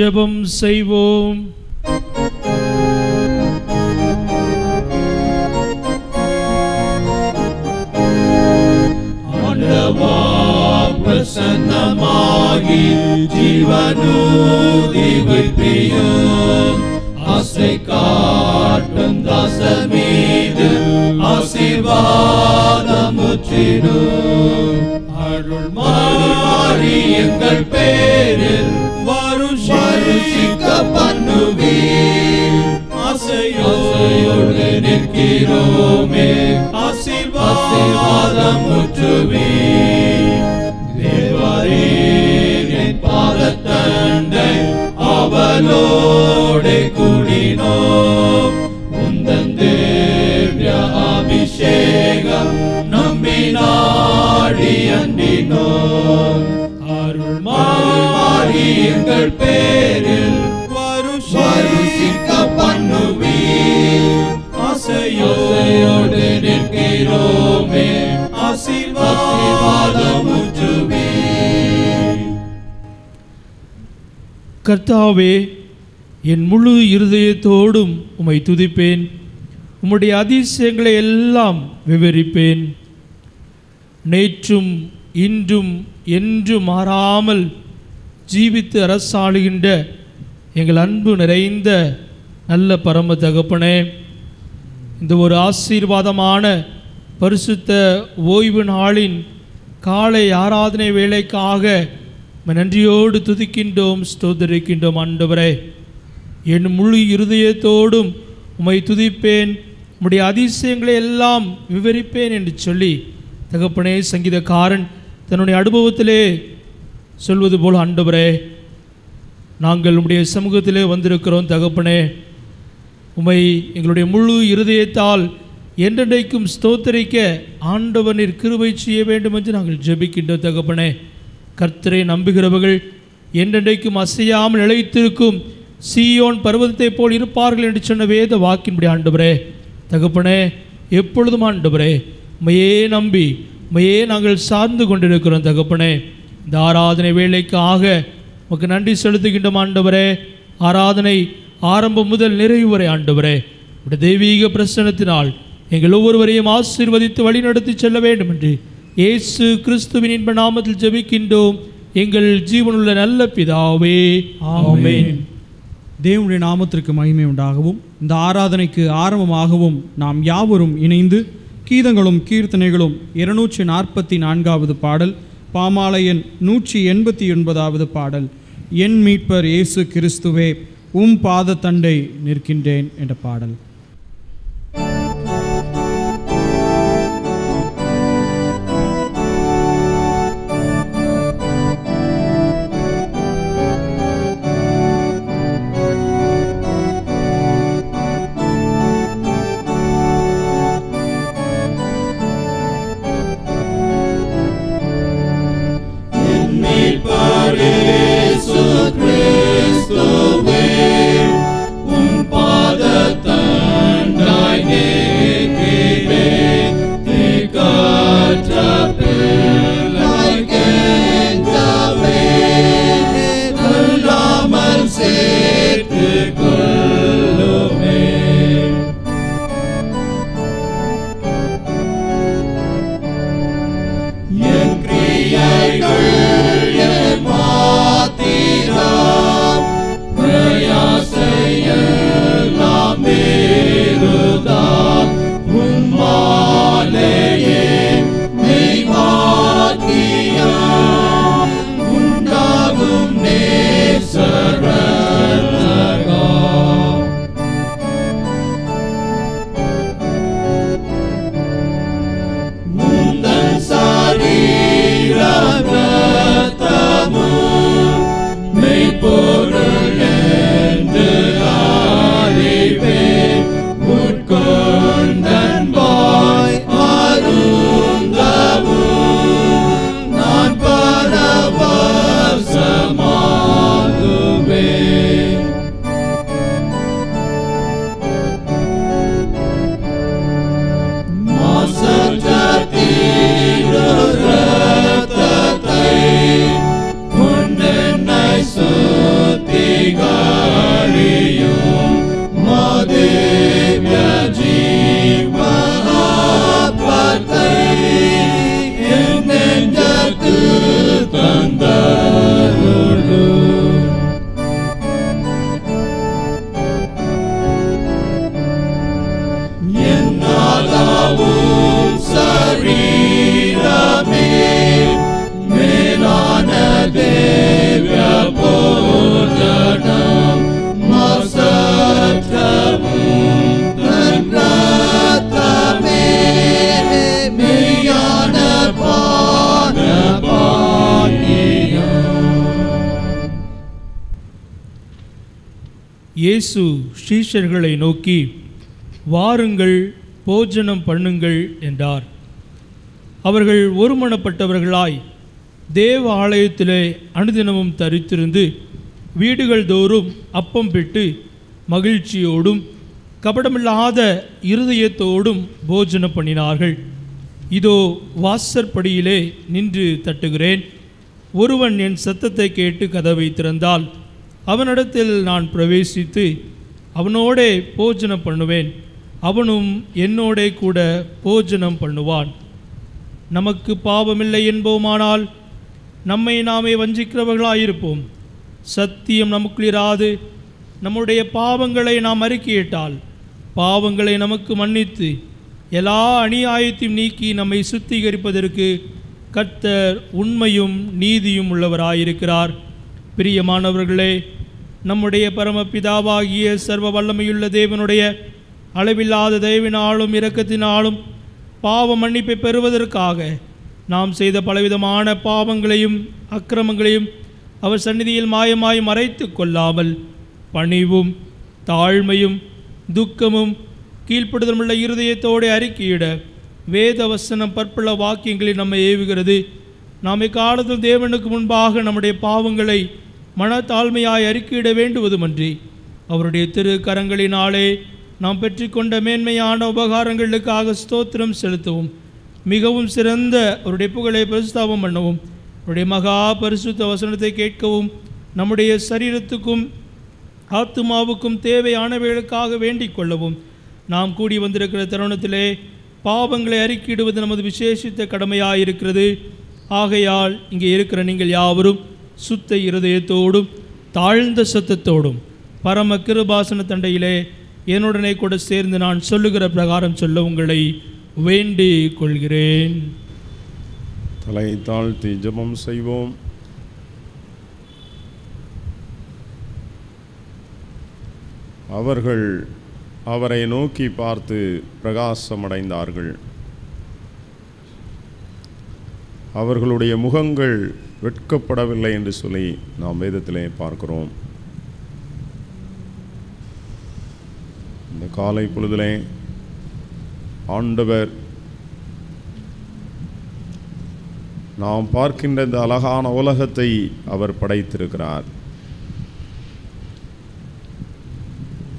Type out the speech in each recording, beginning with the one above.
ஜெபம் செய்வோம். ஆண்டவா பிரசன்னமாகி ஜீவனூதி வைப்பியும் ஆசை காட்டும் தாசர் மீது ஆசீர்வாதம் அருள் மாறி எங்கள் பேரில் ஆசையோடு நிற்கிறோமே ஆசீர்வாதம் முற்றுவீர் தேவரீர் பாதத்தண்டை அவளோடு கூடினோம் உந்தன் தேவ்ய அபிஷேகம் நம்பி நாடி அண்டினோம் அருள் மாறி எங்கள் பேரில் கர்த்தாவே என் முழு இருதயத்தோடும் உம்மை துதிப்பேன். உம்முடைய அதிசயங்களை எல்லாம் விவரிப்பேன். நேற்றும் இன்றும் என்றும் மாறாமல் ஜீவித்து அரசாளுகின்ற எங்கள் அன்பு நிறைந்த நல்ல பரம தகப்பனே இந்த ஒரு ஆசீர்வாதமான பரிசுத்த ஓய்வு நாளின் காலை ஆராதனை வேலைக்காக நன்றியோடு துதிக்கின்றோம் ஸ்தோத்தரிக்கின்றோம் ஆண்டவரே. என் முழு இருதயத்தோடும் உம்மை துதிப்பேன். உம்முடைய அதிசயங்களை எல்லாம் விவரிப்பேன் என்று சொல்லி தகப்பனே சங்கீதக்காரன் தன்னுடைய அனுபவத்திலே சொல்வது போல் ஆண்டவரே நாங்கள் உம்முடைய சமூகத்திலே வந்திருக்கிறோம் தகப்பனே. உம்மை எங்களுடைய முழு இருதயத்தால் என்றென்றைக்கும் ஸ்தோத்தரிக்க ஆண்டவனிற் கிருவை செய்ய வேண்டும் என்று நாங்கள் ஜெபிக்கின்றோம் தகப்பனே. கர்த்தரை நம்புகிறவர்கள் என்றென்றைக்கும் அசையாமல் நிலைத்திருக்கும் சீயோன் பர்வதத்தைப் போல் இருப்பார்கள் என்று சொன்ன வேத வாக்கின்படி ஆண்டவரே தகப்பனே எப்பொழுதும் ஆண்டவரே உம்மையே நம்பி உம்மையே நாங்கள் சார்ந்து கொண்டிருக்கிறோம் தகப்பனே. இந்த ஆராதனை வேலைக்காக உமக்கு நன்றி செலுத்துகின்றோம் ஆண்டவரே. ஆராதனை ஆரம்பம் முதல் நிறைவு வரை ஆண்டவரே. உடைய தெய்வீக பிரசனத்தினால் எங்கள் ஒவ்வொருவரையும் ஆசீர்வதித்து வழிநடத்தி செல்ல வேண்டும் என்று இயேசு கிறிஸ்துவின் இன்ப நாமத்தில் ஜெபிக்கின்றோம். எங்கள் ஜீவனுள்ள நல்ல பிதாவே ஆமென். தேவனுடைய நாமத்திற்கு மகிமை உண்டாகவும் இந்த ஆராதனைக்கு ஆரம்பமாகவும் நாம் யாவரும் இணைந்து கீதங்களும் கீர்த்தனைகளும் இருநூற்றி நாற்பத்தி நான்காவது பாடல் பாமாலையன் நூற்றி எண்பத்தி ஒன்பதாவது பாடல் என் மீட்பர் இயேசு கிறிஸ்துவே உம் பாதத்தண்டை நிற்கின்றேன் என்ற பாடல். சீஷர்களை நோக்கி வாருங்கள் போஜனம் பண்ணுங்கள் என்றார். அவர்கள் ஒருமனப்பட்டவர்களாய் தேவ ஆலயத்திலே அனுதினமும் தரித்திருந்து வீடுகள் தோறும் அப்பம் பெற்று மகிழ்ச்சியோடும் கபடமில்லாத இருதயத்தோடும் போஜனம் பண்ணினார்கள். இதோ வாசற்படியிலே நின்று தட்டுகிறேன். ஒருவன் என் சத்தத்தை கேட்டு கதவை திறந்தால் அவனிடத்தில் நான் பிரவேசித்து அவனோடே போஜனம் பண்ணுவேன். அவனும் என்னோடே கூட போஜனம் பண்ணுவான். நமக்கு பாவமில்லை என்போமானால் நம்மை நாமே வஞ்சிக்கிறவர்களாயிருப்போம். சத்தியம் நமக்குளிராது நம்முடைய பாவங்களை நாம் அறிக்கையிட்டால் பாவங்களை நமக்கு மன்னித்து எல்லா அநியாயத்தையும் நீக்கி நம்மை சுத்திகரிப்பதற்கு கர்த்தர் உண்மையும் நீதியும் உள்ளவராயிருக்கிறார். பிரியமானவர்களே நம்முடைய பரமபிதாவாகிய சர்வ வல்லமையுள்ள தேவனுடைய அளவில்லாத தயவினாலும் இரக்கத்தினாலும் பாவ மன்னிப்பை பெறுவதற்காக நாம் செய்த பலவிதமான பாவங்களையும் அக்கிரமங்களையும் அவர் சந்நிதியில் மாயமாய் மறைத்து கொள்ளாமல் பணிவும் தாழ்மையும் துக்கமும் கீழ்ப்படுதலுள்ள இருதயத்தோடு அறிக்கையிட வேத வசனம் பற்பல வாக்கியங்களில் நம்மை ஏவுகிறது. நாம் இக்காலத்தில் தேவனுக்கு முன்பாக நம்முடைய பாவங்களை மனத்தாழ்மையாய் அறிக்கையிட வேண்டுவதுமன்றி அவருடைய திரு கரங்களினாலே நாம் பெற்றுக்கொண்ட மேன்மையான உபகாரங்களுக்காக ஸ்தோத்திரம் செலுத்தவும் மிகவும் சிறந்த அவருடைய புகழை பிரஸ்தாபம் பண்ணவும் அவருடைய மகா பரிசுத்த வசனத்தை கேட்கவும் நம்முடைய சரீரத்துக்கும் ஆத்துமாவுக்கும் தேவையானவைகளுக்காக வேண்டிக் கொள்ளவும் நாம் கூடி வந்திருக்கிற தருணத்திலே பாவங்களை அறிக்கையிடுவது நமது விசேஷித்த கடமையாயிருக்கிறது. ஆகையால் இங்கே இருக்கிற நீங்கள் யாவரும் சுத்த இருதயத்தோடும் தாழ்ந்த சத்தத்தோடும் பரம கிருபாசன தண்டையிலே என்னுடனே கூட சேர்ந்து நான் சொல்லுகிற பிரகாரம் சொல்ல உங்களை வேண்டிக் கொள்கிறேன் தலை தாழ்த்தி ஜெபம் செய்வோம். அவர்கள் அவரை நோக்கி பார்த்து பிரகாசமடைந்தார்கள். அவர்களுடைய முகங்கள் வெட்கப்படவில்லை என்று சொல்லி நாம் வேதத்திலே பார்க்கிறோம். இந்த காலை பொழுதிலே ஆண்டவர் நாம் பார்க்கின்ற இந்த அழகான உலகத்தை அவர் படைத்திருக்கிறார்.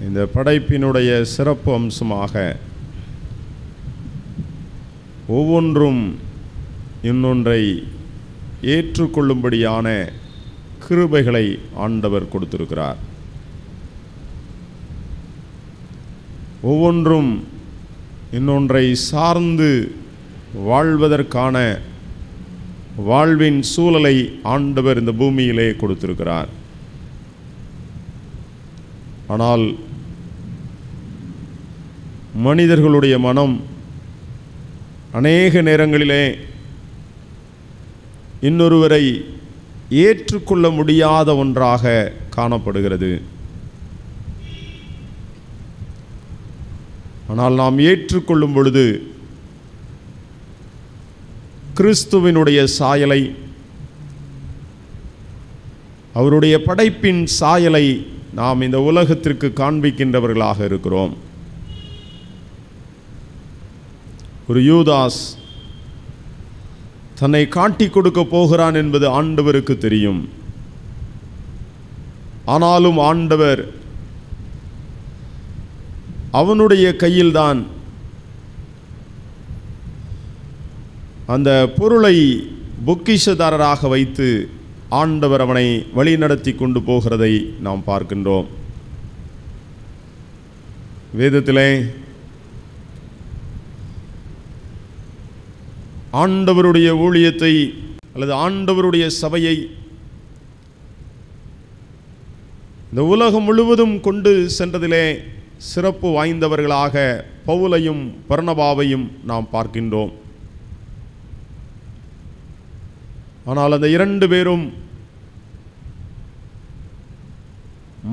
இந்த படைப்பினுடைய சிறப்பு அம்சமாக ஒவ்வொன்றும் இன்னொன்றை ஏற்றுக்கொள்ளும்படியான கிருபைகளை ஆண்டவர் கொடுத்திருக்கிறார். ஒவ்வொன்றும் இன்னொன்றை சார்ந்து வாழ்வதற்கான வாழ்வின் சூழலை ஆண்டவர் இந்த பூமியிலே கொடுத்திருக்கிறார். ஆனால் மனிதர்களுடைய மனம் அநேக நேரங்களிலே இன்னொருவரை ஏற்றுக்கொள்ள முடியாத ஒன்றாக காணப்படுகிறது. ஆனால் நாம் ஏற்றுக்கொள்ளும் பொழுது கிறிஸ்துவினுடைய சாயலை அவருடைய படைப்பின் சாயலை நாம் இந்த உலகத்திற்கு காண்பிக்கின்றவர்களாக இருக்கிறோம். ஒரு யூதாஸ் தன்னை காட்டிக் கொடுக்க போகிறான் என்பது ஆண்டவருக்கு தெரியும். ஆனாலும் ஆண்டவர் அவனுடைய கையில்தான் அந்த பொருளை பொக்கிஷதாரராக வைத்து ஆண்டவர் அவனை வழிநடத்தி கொண்டு போகிறதை நாம் பார்க்கின்றோம். வேதத்திலே ஆண்டவருடைய ஊழியத்தை அல்லது ஆண்டவருடைய சபையை இந்த உலகம் முழுவதும் கொண்டு சென்றதிலே சிறப்பு வாய்ந்தவர்களாக பவுலையும் பர்ணபாவையும் நாம் பார்க்கின்றோம். ஆனால் அந்த இரண்டு பேரும்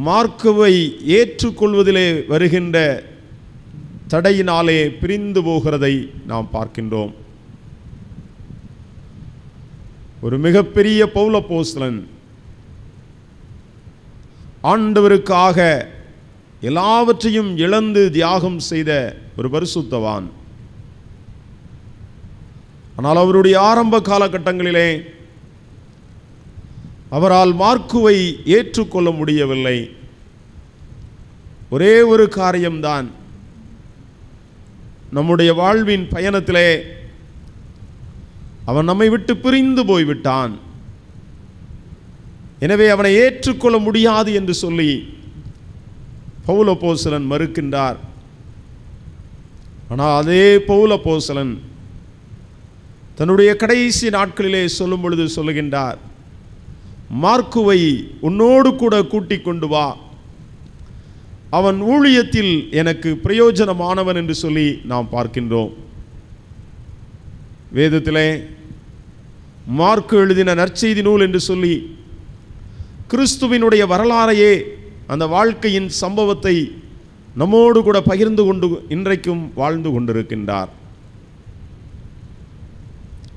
மார்க்குவை ஏற்றுக்கொள்வதிலே வருகின்ற தடையினாலே பிரிந்து போகிறதை நாம் பார்க்கின்றோம். ஒரு மிகப்பெரிய பௌலப்போஸ்தலன் ஆண்டவருக்காக எல்லாவற்றையும் இழந்து தியாகம் செய்த ஒரு பரிசுத்தவான். ஆனால் அவருடைய ஆரம்ப காலகட்டங்களிலே அவரால் மார்க்குவை ஏற்றுக்கொள்ள முடியவில்லை. ஒரே ஒரு காரியம்தான். நம்முடைய வாழ்வின் பயணத்திலே அவன் நம்மை விட்டு பிரிந்து போய்விட்டான். எனவே அவனை ஏற்றுக்கொள்ள முடியாது என்று சொல்லி பௌலபோசலன் மறுக்கின்றார். ஆனால் அதே பௌலபோசலன் தன்னுடைய கடைசி நாட்களிலே சொல்லும் பொழுது சொல்லுகின்றார் மார்க்குவை உன்னோடு கூட கூட்டிக் கொண்டு வா. அவன் ஊழியத்தில் எனக்கு பிரயோஜனமானவன் என்று சொல்லி நாம் பார்க்கின்றோம். வேதத்திலே மார்க்கு எழுதின நற்செய்தி நூல் என்று சொல்லி கிறிஸ்துவினுடைய வரலாறையே அந்த வாழ்க்கையின் சம்பவத்தை நம்மோடு கூட பகிர்ந்து கொண்டு இன்றைக்கும் வாழ்ந்து கொண்டிருக்கின்றார்.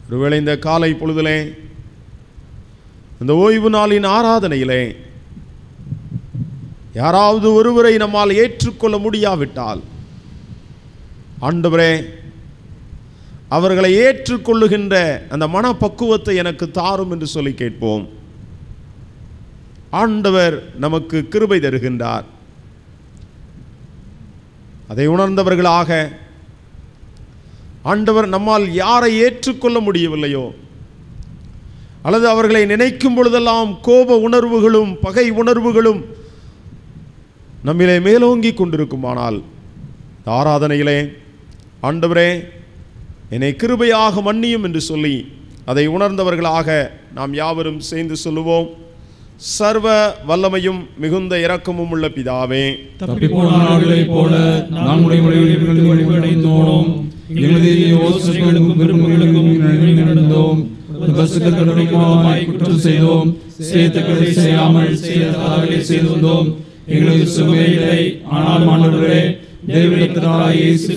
ஒருவேளை இந்த காலை பொழுதிலே இந்த ஓய்வு நாளின் ஆராதனையிலே யாராவது ஒருவரை நம்மால் ஏற்றுக்கொள்ள முடியாவிட்டால் ஆண்டவரே அவர்களை ஏற்றுக்கொள்ளுகின்ற அந்த மனப்பக்குவத்தை எனக்கு தாரும் என்று சொல்லி கேட்போம். ஆண்டவர் நமக்கு கிருபை தருகின்றார். அதை உணர்ந்தவர்களாக ஆண்டவர் நம்மால் யாரை ஏற்றுக்கொள்ள முடியவில்லையோ அல்லது அவர்களை நினைக்கும் பொழுதெல்லாம் கோப உணர்வுகளும் பகை உணர்வுகளும் நம்மிலே மேலோங்கி கொண்டிருக்குமானால் ஆராதனையிலே ஆண்டவரே என்னை கிருபையாக மன்னியும் என்று சொல்லி அதை உணர்ந்தவர்களாக நாம் யாவரும் சேர்ந்து சொல்லுவோம். சர்வ வல்லமையும் மிகுந்த இரக்கமும் உள்ள பிதாவே. தப்பிப்போன நாடுகளைப் போல நான் உடைய வழிகளில் வழிபடைந்தோம் எங்களது யோசனைகளுக்கும் நடந்தோம். குற்றம் செய்தோம் செய்தகளை செய்யாமல் செய்ததை செய்து வந்தோம் எங்களது சுமையில்லை ஆனால் மாணவர்களே தேவனிடத்தினாய் இயேசு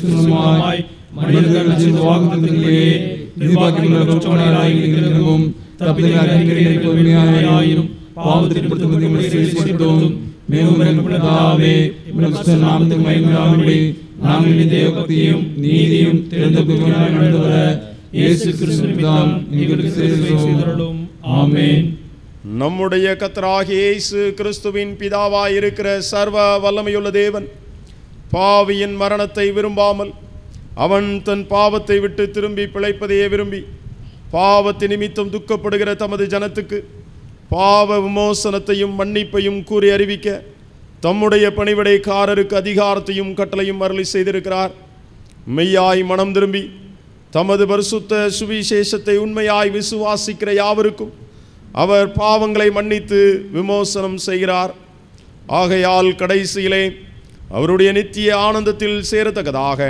கிறிஸ்துவாய் எதிர்பார்க்கின்ற தப்பிதல் அறிக்கையை பொறுமையாயிரும் மேலும் மயங்காமடி இனி தேவபக்தியும் நீதியும் தெரிந்து நடந்து வர இயேசு கிறிஸ்துவின் எங்களுக்கு நம்முடைய கத்தராகிய இயேசு கிறிஸ்துவின் பிதாவாய் இருக்கிற சர்வ வல்லமையுள்ள தேவன் பாவியின் மரணத்தை விரும்பாமல் அவன் தன் பாவத்தை விட்டு திரும்பி பிழைப்பதையே விரும்பி பாவத்தை நிமித்தம் துக்கப்படுகிற தமது ஜனத்துக்கு பாவ விமோசனத்தையும் மன்னிப்பையும் கூறி அறிவிக்க தம்முடைய பணிவிடைக்காரருக்கு அதிகாரத்தையும் கட்டளையும் அருளி செய்திருக்கிறார். மெய்யாய் மனம் திரும்பி தமது பரிசுத்த சுவிசேஷத்தை உண்மையாய் விசுவாசிக்கிற யாவருக்கும் அவர் பாவங்களை மன்னித்து விமோசனம் செய்கிறார். ஆகையால் கடைசியிலே அவருடைய நித்திய ஆனந்தத்தில் சேரத்தக்கதாக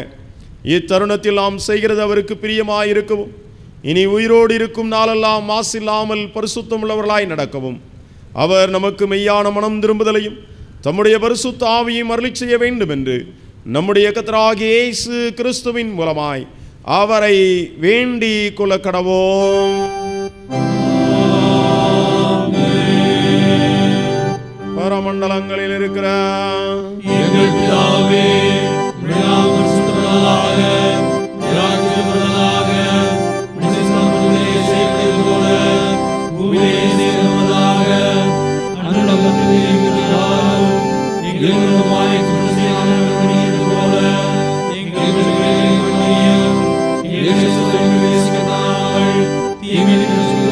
இத்தருணத்தில் நாம் செய்கிறது அவருக்கு பிரியமாயிருக்கவும். இனி உயிரோடு இருக்கும் நாளெல்லாம் மாசில்லாமல் பரிசுத்தமுள்ளவர்களாய் நடக்கவும். அவர் நமக்கு மெய்யான மனம் திரும்புதலையும் தம்முடைய பரிசுத்த ஆவியும் அருளி செய்ய வேண்டும் என்று நம்முடைய கத்தராகிய இயேசு கிறிஸ்துவின் மூலமாய் அவரை வேண்டி கொள்ள கடவோம். பரமண்டலங்களில் இருக்கிற எங்கள் பிதாவே உம்முடைய நாமம் சுத்தப்படுவதாக நிராகரிக்கப்படுவதாக உம்முடைய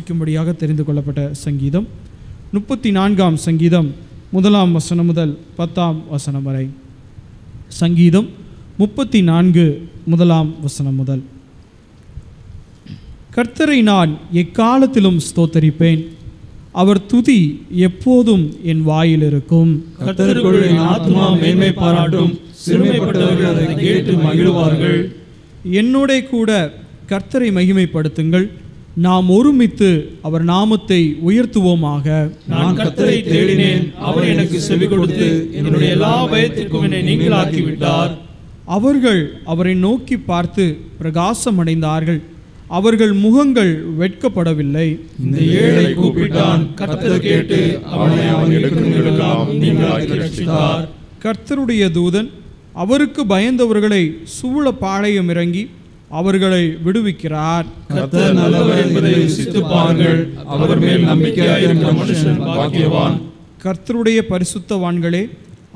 வாசிக்கும்படியாக தெரிந்து கொள்ளப்பட்ட சங்கீதம். முப்பத்தி நான்காம் சங்கீதம் முதலாம் வசனம் முதல் பத்தாம் வசனம் வரை. சங்கீதம் முப்பத்தி நான்கு முதலாம் வசனம் முதல். கர்த்தரை நான் எக்காலத்திலும் ஸ்தோத்தரிப்பேன். அவர் துதி எப்போதும் என் வாயில் இருக்கும் ஆத்மா மேன்மை பாராட்டும். சிறுமைப்பட்டவர்கள் அதை கேட்டு மகிழுவார்கள். என்னோட கூட கர்த்தரை மகிமைப்படுத்துங்கள். நாம் ஒருமித்து அவர் நாமத்தை உயர்த்துவோமாக. நான் கர்த்தரை தேடினேன் அவர் எனக்கு செவி கொடுத்து என்னுடைய எல்லா பயத்திற்கும் என்னை நீங்களாக்கி விட்டார் அவர்கள் அவரை நோக்கி பார்த்து பிரகாசமடைந்தார்கள். அவர்கள் முகங்கள் வெட்கப்படவில்லை. இந்த ஏழை கூப்பிட்டான் கர்த்தர் கேட்டு அவனை அவன் எடுக்கிறவர்களெல்லாம் நீங்களாக்கி ரட்சித்தார். கர்த்தருடைய தூதன் அவருக்கு பயந்தவர்களை சூழ பாளையம் இறங்கி அவர்களை விடுவிக்கிறார். கர்த்தர் நல்லவர் என்பதை ருசித்து பாருங்கள் அவர் மேல் நம்பிக்கையாயிருக்கிற மனுஷன் பாக்கியவான். கர்த்தருடைய பரிசுத்தவான்களே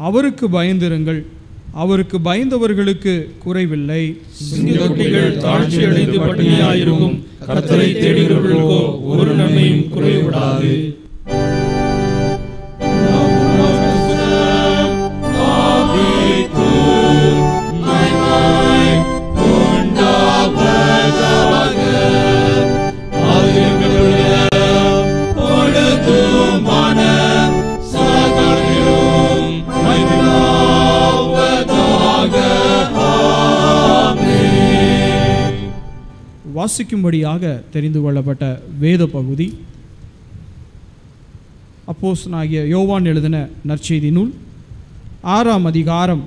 அவருக்கு பயந்திருங்கள். அவருக்கு பயந்தவர்களுக்கு குறைவில்லை. சிங்கக்குட்டிகள் தாழ்ச்சி அடைந்து பட்டினியாயிருக்கும். கர்த்தரை தேடுகிறவர்களுக்கோ ஒரு நன்மையும் குறைவிடாது வாசிக்கும்படியாக தெரிந்து கொள்ளப்பட்ட வேத பகுதி. அப்போஸ்தலனாகிய யோவான் எழுதின நற்செய்தி நூல் ஆறாம் அதிகாரம்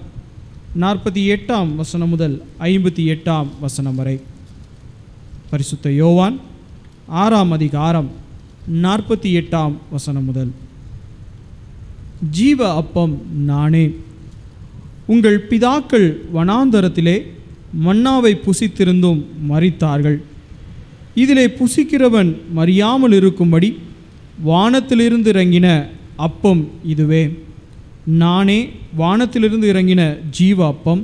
நாற்பத்தி எட்டாம் வசனம் முதல் ஐம்பத்தி எட்டாம் வசனம் வரை. பரிசுத்த யோவான் ஆறாம் அதிகாரம் நாற்பத்தி எட்டாம் வசனம் முதல். ஜீவ அப்பம் நானே உங்கள் பிதாக்கள் வனாந்தரத்திலே மன்னாவை புசித்திருந்தும் மறித்தார்கள் இதிலே புசிக்கிறவன் மறியாமல் இருக்கும்படி வானத்திலிருந்து இறங்கின அப்பம் இதுவே. நானே வானத்திலிருந்து இறங்கின ஜீவ அப்பம்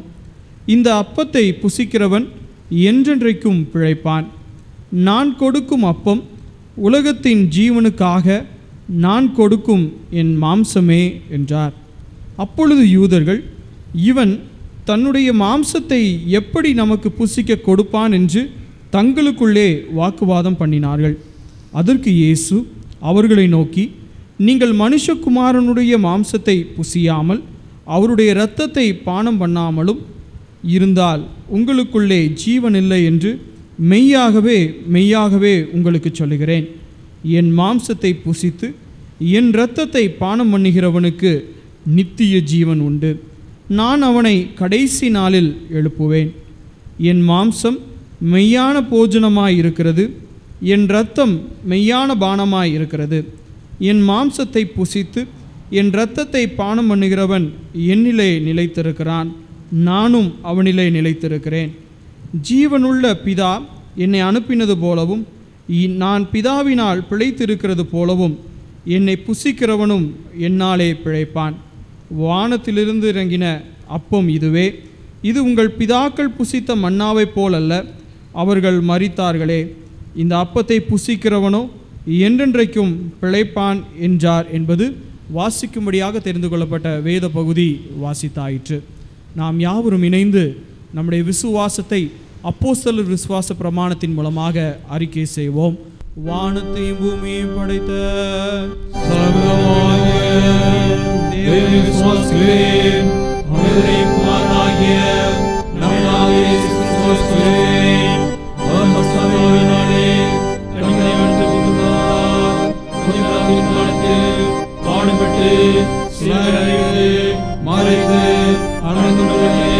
இந்த அப்பத்தை புசிக்கிறவன் என்றென்றைக்கும் பிழைப்பான். நான் கொடுக்கும் அப்பம் உலகத்தின் ஜீவனுக்காக நான் கொடுக்கும் என் மாம்சமே என்றார். அப்பொழுது யூதர்கள் இவன் தன்னுடைய மாம்சத்தை எப்படி நமக்கு புசிக்க கொடுப்பான்? என்று தங்களுக்குள்ளே வாக்குவாதம் பண்ணினார்கள். அதற்கு இயேசு அவர்களை நோக்கி நீங்கள் மனுஷகுமாரனுடைய மாம்சத்தை புசியாமல் அவருடைய இரத்தத்தை பானம் பண்ணாமலும் இருந்தால் உங்களுக்குள்ளே ஜீவன் இல்லை என்று மெய்யாகவே மெய்யாகவே உங்களுக்கு சொல்லுகிறேன். என் மாம்சத்தை புசித்து என் இரத்தத்தை பானம் பண்ணுகிறவனுக்கு நித்திய ஜீவன் உண்டு. நான் அவனை கடைசி நாளில் எழுப்புவேன். என் மாம்சம் மெய்யான போஜனமாய் இருக்கிறது. என் இரத்தம் மெய்யான பானமாய் இருக்கிறது. என் மாம்சத்தை புசித்து என் இரத்தத்தை பானம் பண்ணுகிறவன் என்னிலே நிலைத்திருக்கிறான். நானும் அவனிலே நிலைத்திருக்கிறேன். ஜீவனுள்ள பிதா என்னை அனுப்பினது போலவும் இ- நான் பிதாவினால் பிழைத்திருக்கிறது போலவும் என்னை புசிக்கிறவனும் என்னாலே பிழைப்பான். வானத்திலிருந்து இறங்கின அப்பம் இதுவே. இது உங்கள் பிதாக்கள் புசித்த மன்னாவைப் போலல்ல. அவர்கள் மறித்தார்களே இந்த அப்பத்தை புசிக்கிறவனோ என்றென்றைக்கும் பிழைப்பான் என்றார் என்பது வாசிக்கும்படியாக தெரிந்து கொள்ளப்பட்ட வேத பகுதி வாசித்தாயிற்று. நாம் யாவரும் இணைந்து நம்முடைய விசுவாசத்தை அப்போஸ்தலர் விசுவாச பிரமாணத்தின் மூலமாக அறிக்கை செய்வோம். வானத்தையும் பூமியையும் படைத்த சர்வமாகிய பாடுபட்டு சிலுவையில் அறைந்து, மரித்து, அடக்கமுடனே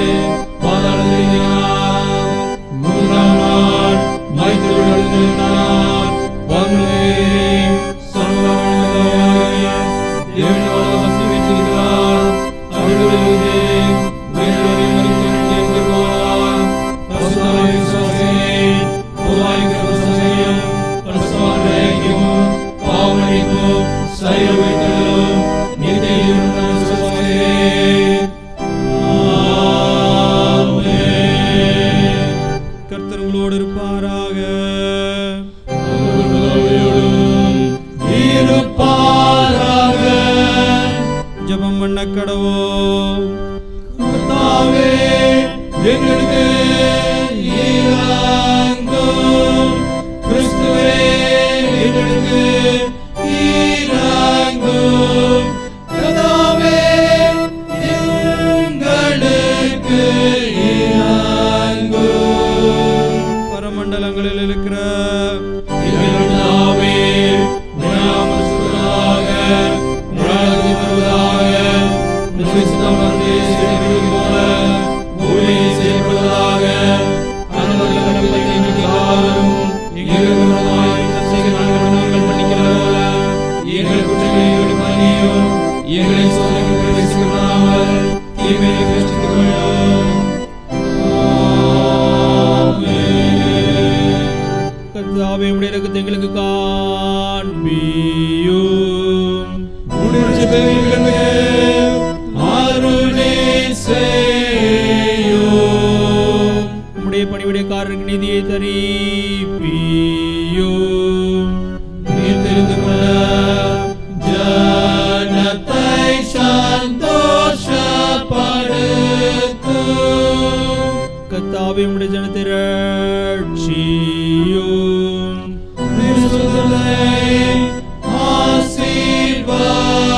ரட்சியும் கிறிஸ்துவை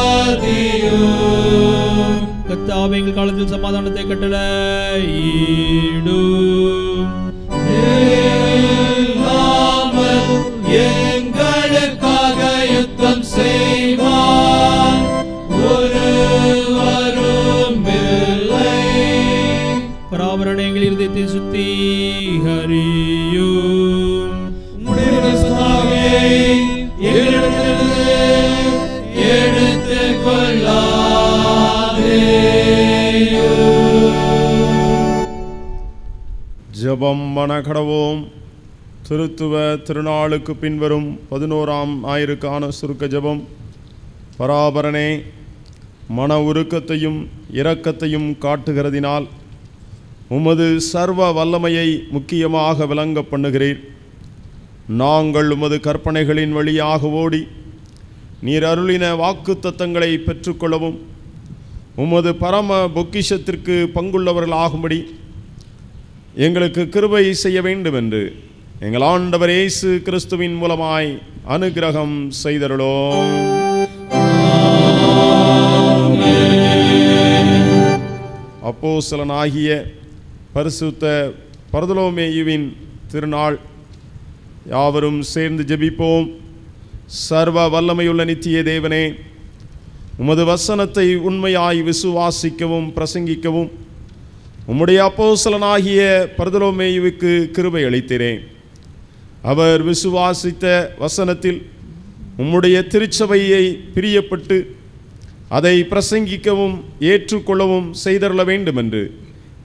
ஆசீர்வதியும் கர்த்தாவே எங்கள் காலத்தில் சமாதானத்தை கட்டளையிடும் ஜபம் வனகடவோம். திருத்துவ திருநாளுக்கு பின்வரும் பதினோராம் ஞாயிறுக்கான சுருக்க ஜெபம். பராபரனே மன உருக்கத்தையும் இரக்கத்தையும் காட்டுகிறதினால் உமது சர்வ வல்லமையை முக்கியமாக விளங்க பண்ணுகிறீர். நாங்கள் உமது கற்பனைகளின் வழியாக ஓடி நீர் அருளின வாக்குத்தத்தங்களை பெற்றுக்கொள்ளவும் உமது பரம பொக்கிஷத்திற்கு பங்குள்ளவர்களாகும்படி எங்களுக்கு கிருபை செய்ய வேண்டும் என்று எங்கள் ஆண்டவர் இயேசு கிறிஸ்துவின் மூலமாய் அனுக்கிரகம் செய்தருளோம். சிலனாகிய பரிசுத்த பரதலோமேயுவின் திருநாள் யாவரும் சேர்ந்து ஜெபிப்போம். சர்வ வல்லமையுள்ள நித்திய தேவனே உமது வசனத்தை உண்மையாய் விசுவாசிக்கவும் பிரசங்கிக்கவும் உம்முடைய அப்போசலனாகிய பரதலோமேயுவுக்கு கிருபை அளித்தீரேன் அவர் விசுவாசித்த வசனத்தில் உம்முடைய திருச்சபையை பிரியப்பட்டு அதை பிரசங்கிக்கவும் ஏற்றுக்கொள்ளவும் செய்தருள வேண்டும் என்று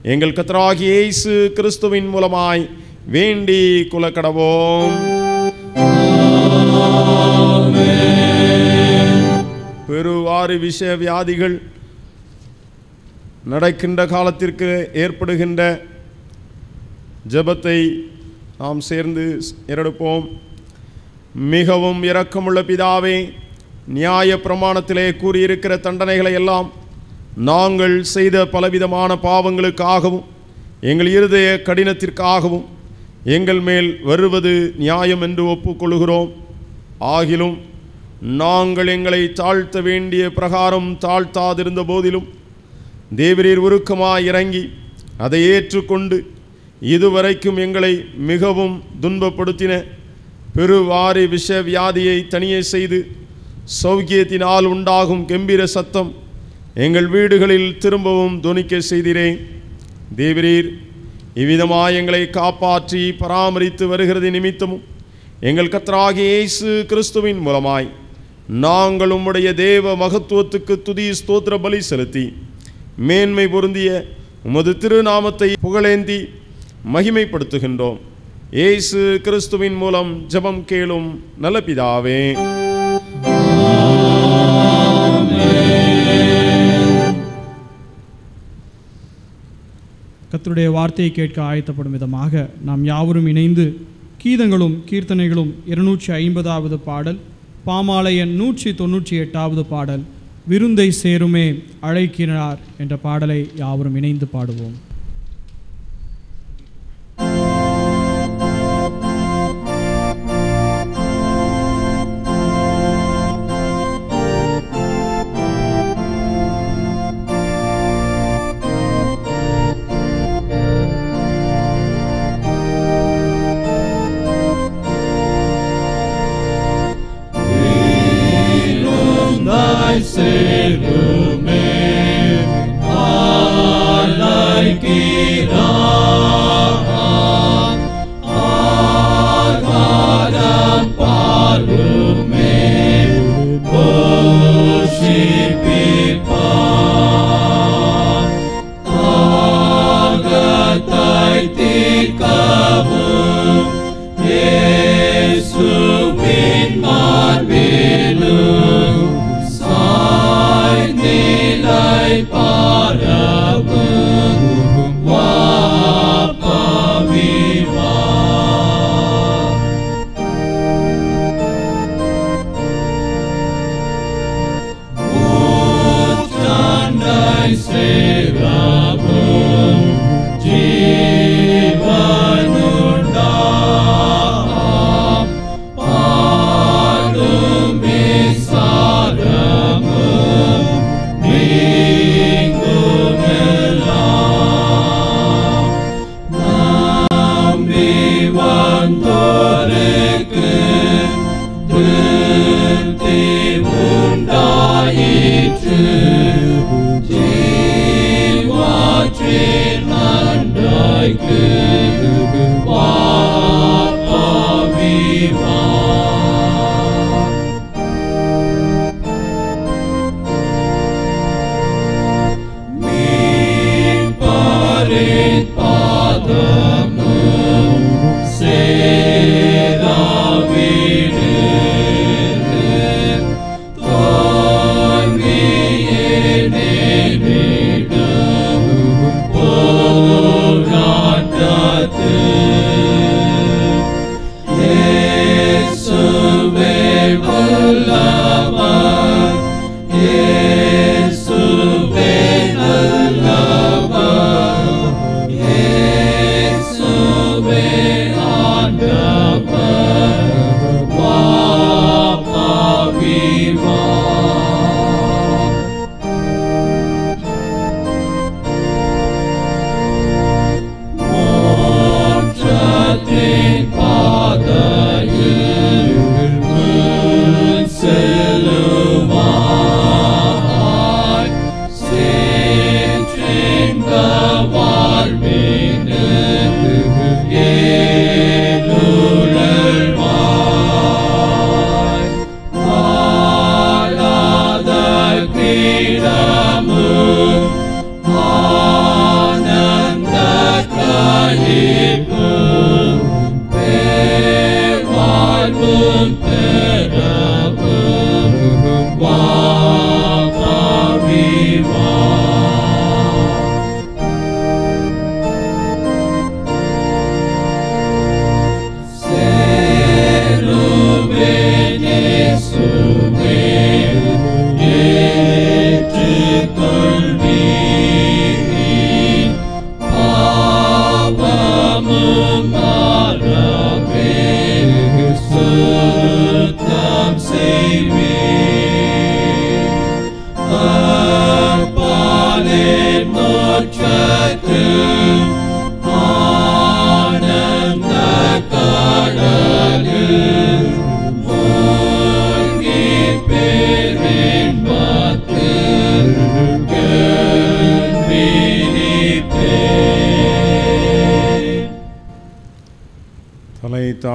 எங்கள் கத்தராகிய இயேசு கிறிஸ்துவின் மூலமாய் வேண்டி குலக்கடவோம். பெருவாறு விஷ வியாதிகள் நடக்கின்ற காலத்திற்கு ஏற்படுகின்ற ஜெபத்தை நாம் சேர்ந்து இரடுப்போம் மிகவும் இரக்கமுள்ள பிதாவே நியாய பிரமாணத்திலே கூறியிருக்கிற தண்டனைகளை எல்லாம் நாங்கள் செய்த பலவிதமான பாவங்களுக்காகவும் எங்கள் இருதய கடினத்திற்காகவும் எங்கள் மேல் வருவது நியாயம் என்று ஒப்புக்கொள்கிறோம். ஆகிலும் நாங்கள் எங்களை தாழ்த்த வேண்டிய பிரகாரம் தாழ்த்தாதிருந்த போதிலும் தேவரீர் உருக்கமாய் இறங்கி அதை ஏற்றுக்கொண்டு இதுவரைக்கும் எங்களை மிகவும் துன்பப்படுத்தின பெருவாரி விஷ வியாதியை தனியே செய்து சௌக்கியத்தினால் உண்டாகும் கம்பீர சத்தம் எங்கள் வீடுகளில் திரும்பவும் துணிக்க செய்திறேன் தேவரீர் இவ்விதமாக எங்களை காப்பாற்றி பராமரித்து வருகிறது நிமித்தமும் எங்கள் கத்தராகிய இயேசு கிறிஸ்துவின் மூலமாய் நாங்கள் உம்முடைய தேவ மகத்துவத்துக்கு துதி ஸ்தோத்திர பலி செலுத்தி மேன்மை பொருந்திய உமது திருநாமத்தை புகழேந்தி மகிமைப்படுத்துகின்றோம். ஏசு கிறிஸ்துவின் மூலம் ஜெபம் கேளும் நல்ல பிதாவே. வார்த்தையை கேட்க ஆயத்தப்படும் விதமாக நாம் யாவரும் இணைந்து கீதங்களும் கீர்த்தனைகளும் இருநூற்றி ஐம்பதாவது பாடல் பாமாலையன் நூற்றி தொண்ணூற்றி எட்டாவது பாடல் விருந்தை சேருமே அழைக்கிறார் என்ற பாடலை யாவரும் இணைந்து பாடுவோம்.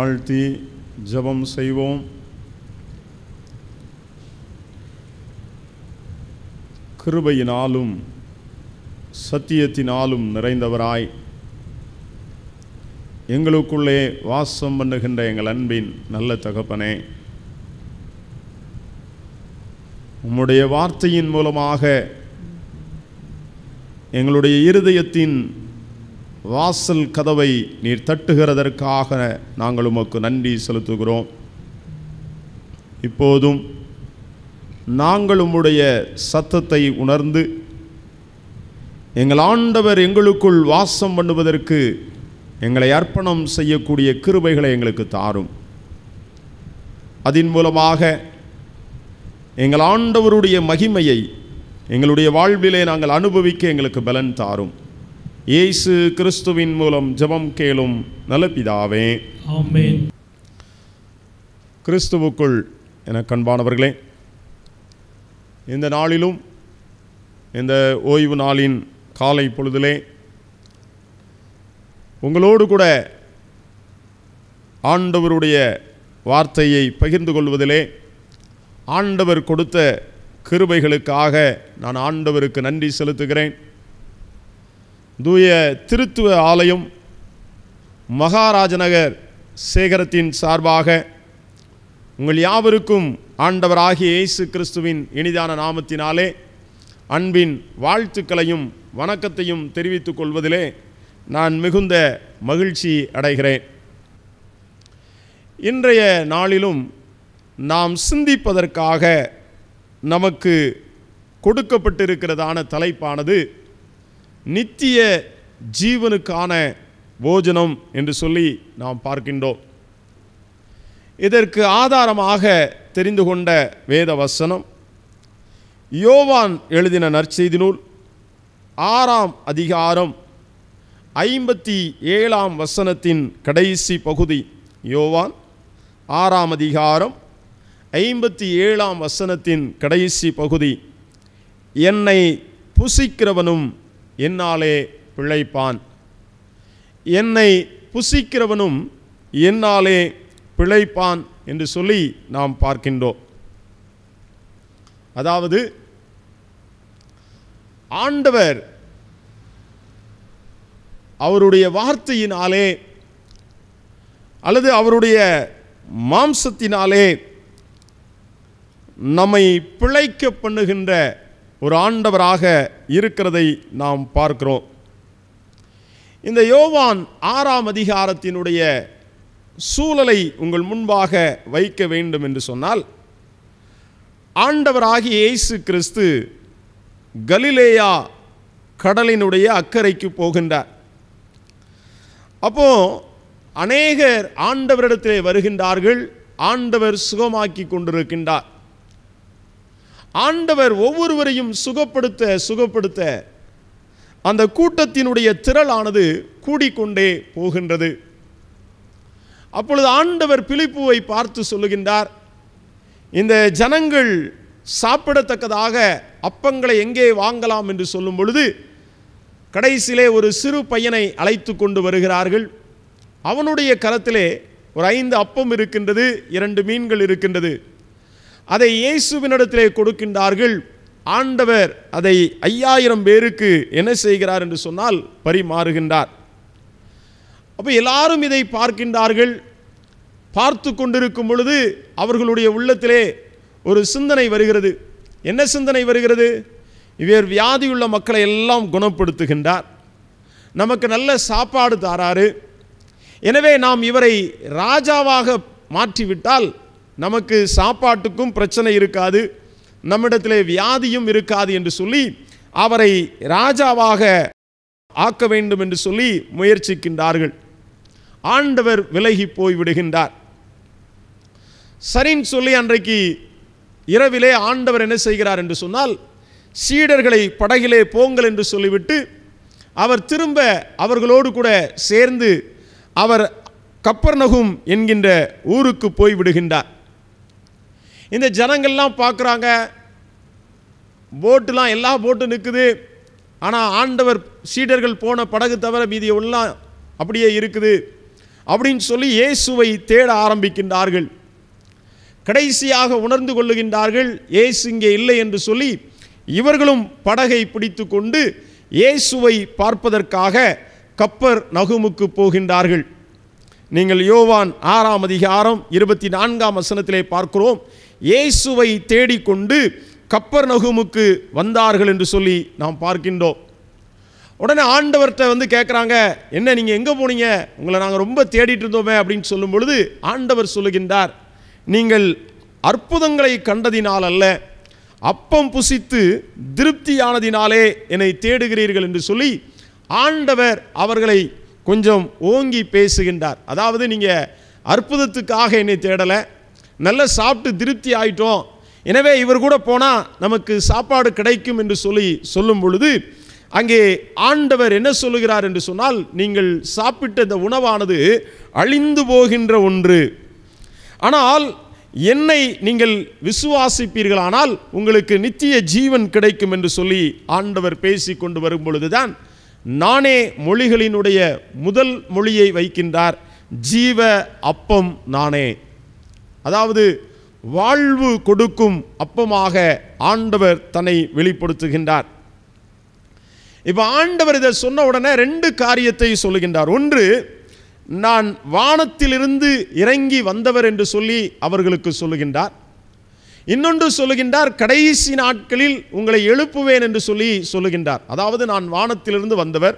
வாழ்த்தி ஜபம் செய்வோம். கிருபையினாலும் சத்தியத்தினாலும் நிறைந்தவராய். எங்களுக்குள்ளே வாசம் பண்ணுகின்ற எங்கள் அன்பின் நல்ல தகப்பனே. உம்முடைய வார்த்தையின் மூலமாக எங்களுடைய இருதயத்தின் வாசல் கதவை நீர் தட்டுகிறதற்காக நாங்கள் உமக்கு நன்றி செலுத்துகிறோம். இப்போதும் நாங்கள் உம்முடைய சத்தத்தை உணர்ந்து எங்கள் ஆண்டவர் எங்களுக்குள் வாசம் பண்ணுவதற்கு எங்களை அர்ப்பணம் செய்யக்கூடிய கிருபைகளை எங்களுக்கு தாரும். அதன் மூலமாக எங்கள் ஆண்டவருடைய மகிமையை எங்களுடைய வாழ்விலே நாங்கள் அனுபவிக்க எங்களுக்கு பலன் தாரும். இயேசு கிறிஸ்துவின் மூலம் ஜெபம் கேளும் நலப்பிதாவே ஆமென். கிறிஸ்துவுக்குள் என கண்பானவர்களே இந்த நாளிலும் இந்த ஓய்வு நாளின் காலை பொழுதிலே உங்களோடு கூட ஆண்டவருடைய வார்த்தையை பகிர்ந்து கொள்வதிலே ஆண்டவர் கொடுத்த கிருபைகளுக்காக நான் ஆண்டவருக்கு நன்றி செலுத்துகிறேன். தூய திருத்துவ ஆலயம் மகாராஜநகர் சேகரத்தின் சார்பாக உங்கள் யாவருக்கும் ஆண்டவராகிய இயேசு கிறிஸ்துவின் இனிதான நாமத்தினாலே அன்பின் வாழ்த்துக்களையும் வணக்கத்தையும் தெரிவித்துக் கொள்வதிலே நான் மிகுந்த மகிழ்ச்சி அடைகிறேன். இன்றைய நாளிலும் நாம் சிந்திப்பதற்காக நமக்கு கொடுக்கப்பட்டிருக்கிறதான தலைப்பானது நித்திய ஜீவனுக்கான போஜனம் என்று சொல்லி நாம் பார்க்கின்றோம். இதற்கு ஆதாரமாக தெரிந்து கொண்ட வேத வசனம் யோவான் எழுதின நற்செய்தி நூல் ஆறாம் அதிகாரம் ஐம்பத்தி ஏழாம் வசனத்தின் கடைசி பகுதி யோவான் ஆறாம் அதிகாரம் ஐம்பத்தி ஏழாம் வசனத்தின் கடைசி பகுதி என்னை புசிக்கிறவனும் என்னாலே பிழைப்பான். என்னை புசிக்கிறவனும் என்னாலே பிழைப்பான் என்று சொல்லி நாம் பார்க்கின்றோம். அதாவது ஆண்டவர் அவருடைய வார்த்தையினாலே அல்லது அவருடைய மாம்சத்தினாலே நம்மை பிழைக்க பண்ணுகின்ற ஒரு ஆண்டவராக இருக்கிறதை நாம் பார்க்கிறோம். இந்த யோவான் ஆறாம் அதிகாரத்தினுடைய சூழலை உங்கள் முன்பாக வைக்க வேண்டும் என்று சொன்னால் ஆண்டவராகிய இயேசு கிறிஸ்து கலிலேயா கடலினுடைய அக்கறைக்கு போகின்றார். அப்போ அநேகர் ஆண்டவரிடத்திலே வருகின்றார்கள் ஆண்டவர் சுகமாக்கி கொண்டிருக்கின்றார். ஆண்டவர் ஒவ்வொருவரையும் சுகப்படுத்த சுகப்படுத்த. அந்த கூட்டத்தினுடைய திரளானது கூடிக்கொண்டே போகின்றது. அப்பொழுது ஆண்டவர் பிலிப்புவை பார்த்து சொல்லுகின்றார் இந்த ஜனங்கள் சாப்பிடத்தக்கதாக அப்பங்களை எங்கே வாங்கலாம் என்று சொல்லும் பொழுது கடைசியிலே ஒரு சிறு பையனை அழைத்து கொண்டு வருகிறார்கள். அவனுடைய கரத்திலே ஒரு ஐந்து அப்பம் இருக்கின்றது இரண்டு மீன்கள் இருக்கின்றது. அதை இயேசுவினிடத்திலே கொடுக்கின்றார்கள். ஆண்டவர் அதை ஐயாயிரம் பேருக்கு என்ன செய்கிறார் என்று சொன்னால் பரிமாறுகின்றார். அப்போ எல்லாரும் இதை பார்க்கின்றார்கள். பார்த்து கொண்டிருக்கும் பொழுது அவர்களுடைய உள்ளத்திலே ஒரு சிந்தனை வருகிறது. என்ன சிந்தனை வருகிறது? இவர் வியாதியுள்ள மக்களை எல்லாம் குணப்படுத்துகின்றார். நமக்கு நல்ல சாப்பாடு தாராரு. எனவே நாம் இவரை ராஜாவாக மாற்றிவிட்டால் நமக்கு சாப்பாட்டுக்கும் பிரச்சனை இருக்காது நம்மிடத்திலே வியாதியும் இருக்காது என்று சொல்லி அவரை ராஜாவாக ஆக்க வேண்டும் என்று சொல்லி முயற்சிக்கின்றார்கள். ஆண்டவர் விலகி போய் விடுகின்றார். சரின்னு சொல்லி அன்றைக்கு இரவிலே ஆண்டவர் என்ன செய்கிறார் என்று சொன்னால் சீடர்களை படகிலே போங்கள் என்று சொல்லிவிட்டு அவர் திரும்ப அவர்களோடு கூட சேர்ந்து அவர் கப்பர்நகும் என்கின்ற ஊருக்கு போய் விடுகின்றார். இந்த ஜனங்கள்லாம் பார்க்குறாங்க. போட்டுலாம் எல்லா போட்டும் நிற்குது ஆனால் ஆண்டவர் சீடர்கள் போன படகு தவிர மீதி எல்லாம் அப்படியே இருக்குது. அப்படின்னு சொல்லி இயேசுவை தேட ஆரம்பிக்கின்றார்கள். கடைசியாக உணர்ந்து கொள்ளுகின்றார்கள் இயேசு இங்கே இல்லை என்று சொல்லி இவர்களும் படகை பிடித்து கொண்டு இயேசுவை பார்ப்பதற்காக கப்பர் நகுமுக்கு போகின்றார்கள். நீங்கள் யோவான் ஆறாம் அதிகாரம் இருபத்தி நான்காம் வசனத்திலே பார்க்கிறோம். இயேசுவை தேடிக்கொண்டு கப்பர் நகுமுக்கு வந்தார்கள் என்று சொல்லி நாம் பார்க்கின்றோம். உடனே ஆண்டவர்கிட்ட வந்து கேட்குறாங்க என்ன நீங்கள் எங்கே போனீங்க? உங்களை நாங்கள் ரொம்ப தேடிட்டு இருந்தோமே அப்படின்னு சொல்லும் பொழுது ஆண்டவர் சொல்லுகின்றார் நீங்கள் அற்புதங்களை கண்டதினால் அல்ல அப்பம் புசித்து திருப்தியானதினாலே என்னை தேடுகிறீர்கள் என்று சொல்லி ஆண்டவர் அவர்களை கொஞ்சம் ஓங்கி பேசுகின்றார். அதாவது நீங்கள் அற்புதத்துக்காக என்னை தேடலை நல்லா சாப்பிட்டு திருப்தி ஆயிட்டோம். எனவே இவர் கூட போனால் நமக்கு சாப்பாடு கிடைக்கும் என்று சொல்லி சொல்லும் பொழுது அங்கே ஆண்டவர் என்ன சொல்லுகிறார் என்று சொன்னால் நீங்கள் சாப்பிட்ட இந்த உணவானது அழிந்து போகின்ற ஒன்று. ஆனால் என்னை நீங்கள் விசுவாசிப்பீர்களானால் உங்களுக்கு நித்திய ஜீவன் கிடைக்கும் என்று சொல்லி ஆண்டவர் பேசி கொண்டு வரும் பொழுதுதான் நானே மொழிகளினுடைய முதல் மொழியை வைக்கின்றார். ஜீவ அப்பம் நானே. அதாவது வாழ்வு கொடுக்கும் அப்பமாக ஆண்டவர் தன்னை வெளிப்படுத்துகின்றார். இப்போ ஆண்டவர் இதை சொன்ன உடனே ரெண்டு காரியத்தை சொல்லுகின்றார். ஒன்று நான் வானத்திலிருந்து இறங்கி வந்தவர் என்று சொல்லி அவர்களுக்கு சொல்லுகின்றார். இன்னொன்று சொல்லுகின்றார் கடைசி நாட்களில் உங்களை எழுப்புவேன் என்று சொல்லி சொல்லுகின்றார். அதாவது நான் வானத்திலிருந்து வந்தவர்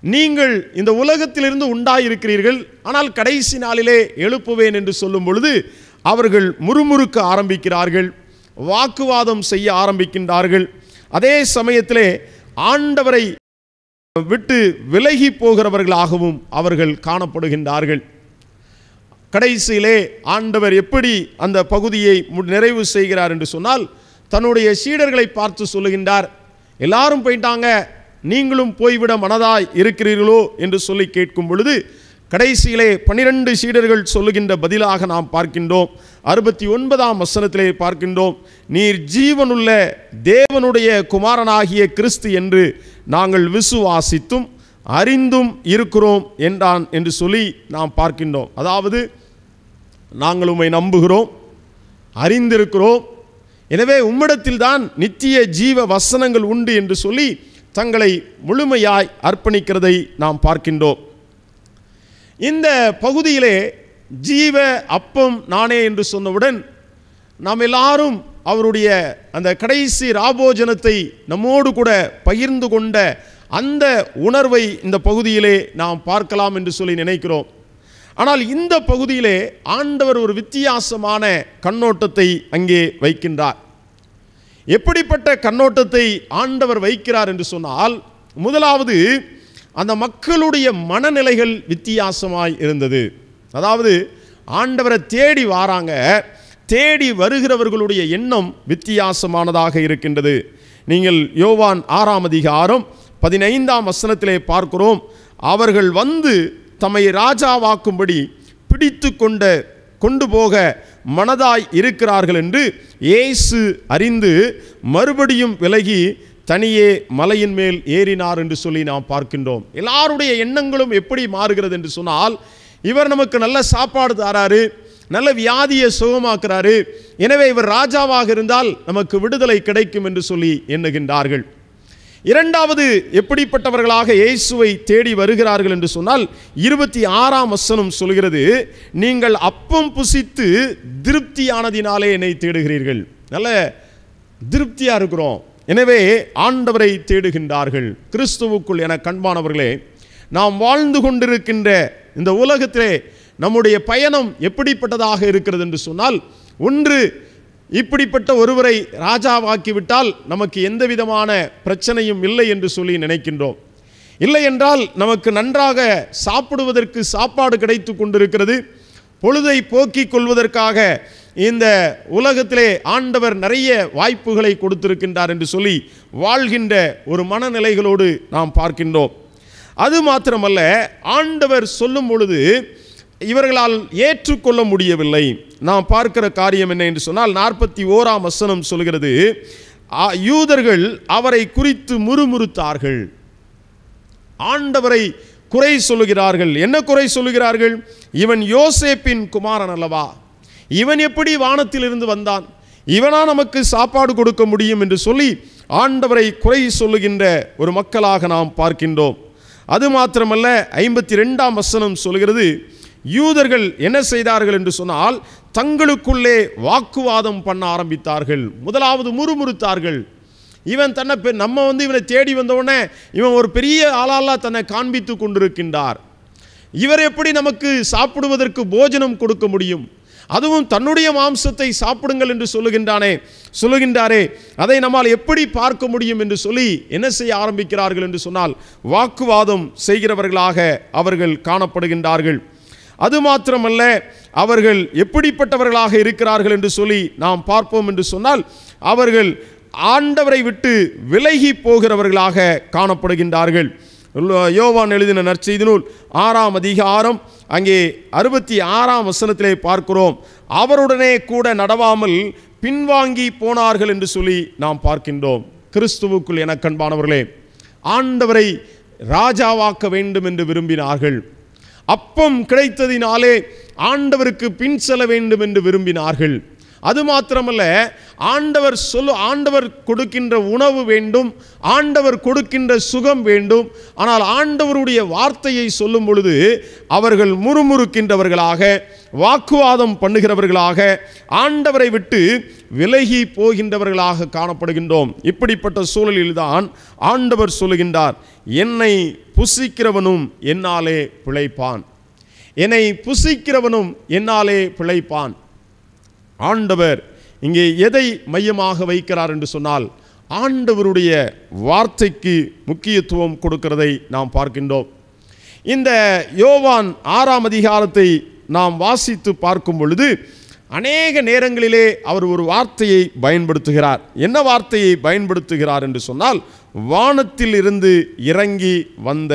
நீங்கள் இந்த உலகத்திலிருந்து உண்டாயிருக்கிறீர்கள் ஆனால் கடைசி நாளிலே எழுப்புவேன் என்று சொல்லும் பொழுது அவர்கள் முறுமுறுக்க ஆரம்பிக்கிறார்கள் வாக்குவாதம் செய்ய ஆரம்பிக்கின்றார்கள். அதே சமயத்திலே ஆண்டவரை விட்டு விலகி போகிறவர்களாகவும் அவர்கள் காணப்படுகின்றார்கள். கடைசியிலே ஆண்டவர் எப்படி அந்த பகுதியை மு- நிறைவு செய்கிறார் என்று சொன்னால் தன்னுடைய சீடர்களை பார்த்து சொல்லுகின்றார். எல்லாரும் போயிட்டாங்க நீங்களும் போய்விட மனதாய் இருக்கிறீர்களோ என்று சொல்லி கேட்கும் பொழுது கடைசியிலே பனிரெண்டு சீடர்கள் சொல்லுகின்ற பதிலாக நாம் பார்க்கின்றோம். அறுபத்தி ஒன்பதாம் வசனத்திலே பார்க்கின்றோம். நீர் ஜீவனுள்ள தேவனுடைய குமாரனாகிய கிறிஸ்து என்று நாங்கள் விசுவாசித்தும் அறிந்தும் இருக்கிறோம் என்றான் என்று சொல்லி நாம் பார்க்கின்றோம். அதாவது நாங்கள் உம்மை நம்புகிறோம் அறிந்திருக்கிறோம். எனவே உம்மிடத்தில்தான் நித்திய ஜீவ வசனங்கள் உண்டு என்று சொல்லி தங்களை முழுமையாய் அர்ப்பணிக்கிறதை நாம் பார்க்கின்றோம். இந்த பகுதியிலே ஜீவ அப்பம் நானே என்று சொன்னவுடன் நாம் எல்லாரும் அவருடைய அந்த கடைசி ராபோஜனத்தை நம்மோடு கூட பகிர்ந்து கொண்ட அந்த உணர்வை இந்த பகுதியிலே நாம் பார்க்கலாம் என்று சொல்லி நினைக்கிறோம். ஆனால் இந்த பகுதியிலே ஆண்டவர் ஒரு வித்தியாசமான கண்ணோட்டத்தை அங்கே வைக்கின்றார். எப்படிப்பட்ட கண்ணோட்டத்தை ஆண்டவர் வைக்கிறார் என்று சொன்னால் முதலாவது அந்த மக்களுடைய மனநிலைகள் வித்தியாசமாய் இருந்தது. அதாவது ஆண்டவரை தேடி வாராங்க தேடி வருகிறவர்களுடைய எண்ணம் வித்தியாசமானதாக இருக்கின்றது. நீங்கள் யோவான் ஆறாம் அதிகாரம் பதினைந்தாம் வசனத்திலே பார்க்கிறோம் அவர்கள் வந்து தம்மை ராஜாவாக்கும்படி பிடித்து கொண்ட கொண்டு போக மனதாய் இருக்கிறார்கள் என்று இயேசு அறிந்து மறுபடியும் விலகி தனியே மலையின் மேல் ஏறினார் என்று சொல்லி நாம் பார்க்கின்றோம். எல்லாருடைய எண்ணங்களும் எப்படி மாறுகிறது என்று சொன்னால் இவர் நமக்கு நல்ல சாப்பாடு தாராரு நல்ல வியாதியை சுகமாக்குறாரு. எனவே இவர் ராஜாவாக இருந்தால் நமக்கு விடுதலை கிடைக்கும் என்று சொல்லி எண்ணுகின்றார்கள். இரண்டாவது எப்படிப்பட்டவர்களாக இயேசுவை தேடி வருகிறார்கள் என்று சொன்னால் இருபத்தி ஆறாம் வசனம் சொல்கிறது நீங்கள் அப்பம் புசித்து திருப்தியானதினாலே என்னை தேடுகிறீர்கள். நல்ல திருப்தியாக இருக்கிறோம். எனவே ஆண்டவரை தேடுகின்றார்கள். கிறிஸ்துவுக்குள் என கண்பானவர்களே நாம் வாழ்ந்து கொண்டிருக்கின்ற இந்த உலகத்திலே நம்முடைய பயணம் எப்படிப்பட்டதாக இருக்கிறது என்று சொன்னால் ஒன்று இப்படிப்பட்ட ஒருவரை ராஜாவாக்கிவிட்டால் நமக்கு எந்த விதமான பிரச்சனையும் இல்லை என்று சொல்லி நினைக்கின்றோம். இல்லை என்றால் நமக்கு நன்றாக சாப்பிடுவதற்கு சாப்பாடு கிடைத்து கொண்டிருக்கிறது. பொழுதை போக்கிக் கொள்வதற்காக இந்த உலகத்திலே ஆண்டவர் நிறைய வாய்ப்புகளை கொடுத்திருக்கின்றார் என்று சொல்லி வாழ்கின்ற ஒரு மனநிலைகளோடு நாம் பார்க்கின்றோம். அது மாத்திரமல்ல ஆண்டவர் சொல்லும் பொழுது இவர்களால் ஏற்றுக்கொள்ள முடியவில்லை. நாம் பார்க்கிற காரியம் என்ன என்று சொன்னால் நாற்பத்தி ஓராம் வசனம் சொல்கிறது யூதர்கள் அவரை குறித்து முறுமுறுத்தார்கள். ஆண்டவரை குறை சொல்லுகிறார்கள். என்ன குறை சொல்லுகிறார்கள்? இவன் யோசேப்பின் குமாரன் அல்லவா? இவன் எப்படி வானத்திலிருந்து வந்தான்? இவனா நமக்கு சாப்பாடு கொடுக்க முடியும்? என்று சொல்லி ஆண்டவரை குறை சொல்லுகின்ற ஒரு மக்களாக நாம் பார்க்கின்றோம். அது மாத்திரமல்ல ஐம்பத்தி ரெண்டாம் வசனம் சொல்கிறது யூதர்கள் என்ன செய்தார்கள் என்று சொன்னால் தங்களுக்குள்ளே வாக்குவாதம் பண்ண ஆரம்பித்தார்கள். முதலாவது முறுமுறுத்தார்கள். இவன் தன்னை பெ- நம்ம வந்து இவனை தேடி வந்தவுடனே இவன் ஒரு பெரிய ஆளாலா தன்னை காண்பித்து கொண்டிருக்கின்றார். இவர் எப்படி நமக்கு சாப்பிடுவதற்கு போஜனம் கொடுக்க முடியும்? அதுவும் தன்னுடைய மாம்சத்தை சாப்பிடுங்கள் என்று சொல்லுகின்றானே சொல்லுகின்றாரே அதை நம்மால் எப்படி பார்க்க முடியும் என்று சொல்லி என்ன செய்ய ஆரம்பிக்கிறார்கள் என்று சொன்னால் வாக்குவாதம் செய்கிறவர்களாக அவர்கள் காணப்படுகின்றார்கள். அது மாத்திரமல்ல அவர்கள் எப்படிப்பட்டவர்களாக இருக்கிறார்கள் என்று சொல்லி நாம் பார்ப்போம் என்று சொன்னால் அவர்கள் ஆண்டவரை விட்டு விலகி போகிறவர்களாக காணப்படுகின்றார்கள். யோவான் எழுதின நற்செய்தி நூல் ஆறாம் அதிகாரம் அங்கே அறுபத்தி ஆறாம் வசனத்திலே பார்க்கிறோம் அவருடனே கூட நடவாமல் பின்வாங்கி போனார்கள் என்று சொல்லி நாம் பார்க்கின்றோம். கிறிஸ்துவுக்குள் என கண்பானவர்களே ஆண்டவரை ராஜாவாக்க வேண்டும் என்று விரும்பினார்கள். அப்பம் கிடைத்ததினாலே ஆண்டவருக்கு பின் செல்ல வேண்டும் என்று விரும்பினார்கள். அது மாத்திரமல்ல ஆண்டவர் சொல்லு ஆண்டவர் கொடுக்கின்ற உணவு வேண்டும் ஆண்டவர் கொடுக்கின்ற சுகம் வேண்டும். ஆனால் ஆண்டவருடைய வார்த்தையை சொல்லும் பொழுது அவர்கள் முறுமுறுக்கின்றவர்களாக வாக்குவாதம் பண்ணுகிறவர்களாக ஆண்டவரை விட்டு விலகி போகின்றவர்களாக காணப்படுகின்றோம். இப்படிப்பட்ட சூழலில்தான் ஆண்டவர் சொல்லுகின்றார் என்னை புசிக்கிறவனும் என்னாலே பிழைப்பான். என்னை புசிக்கிறவனும் என்னாலே பிழைப்பான். ஆண்டவர் இங்கே எதை மையமாக வைக்கிறார் என்று சொன்னால் ஆண்டவருடைய வார்த்தைக்கு முக்கியத்துவம் கொடுக்கிறதை நாம் பார்க்கின்றோம். இந்த யோவான் ஆறாம் அதிகாரத்தை நாம் வாசித்து பார்க்கும் பொழுது அநேக நேரங்களிலே அவர் ஒரு வார்த்தையை பயன்படுத்துகிறார். என்ன வார்த்தையை பயன்படுத்துகிறார் என்று சொன்னால் வானத்தில் இருந்து இறங்கி வந்த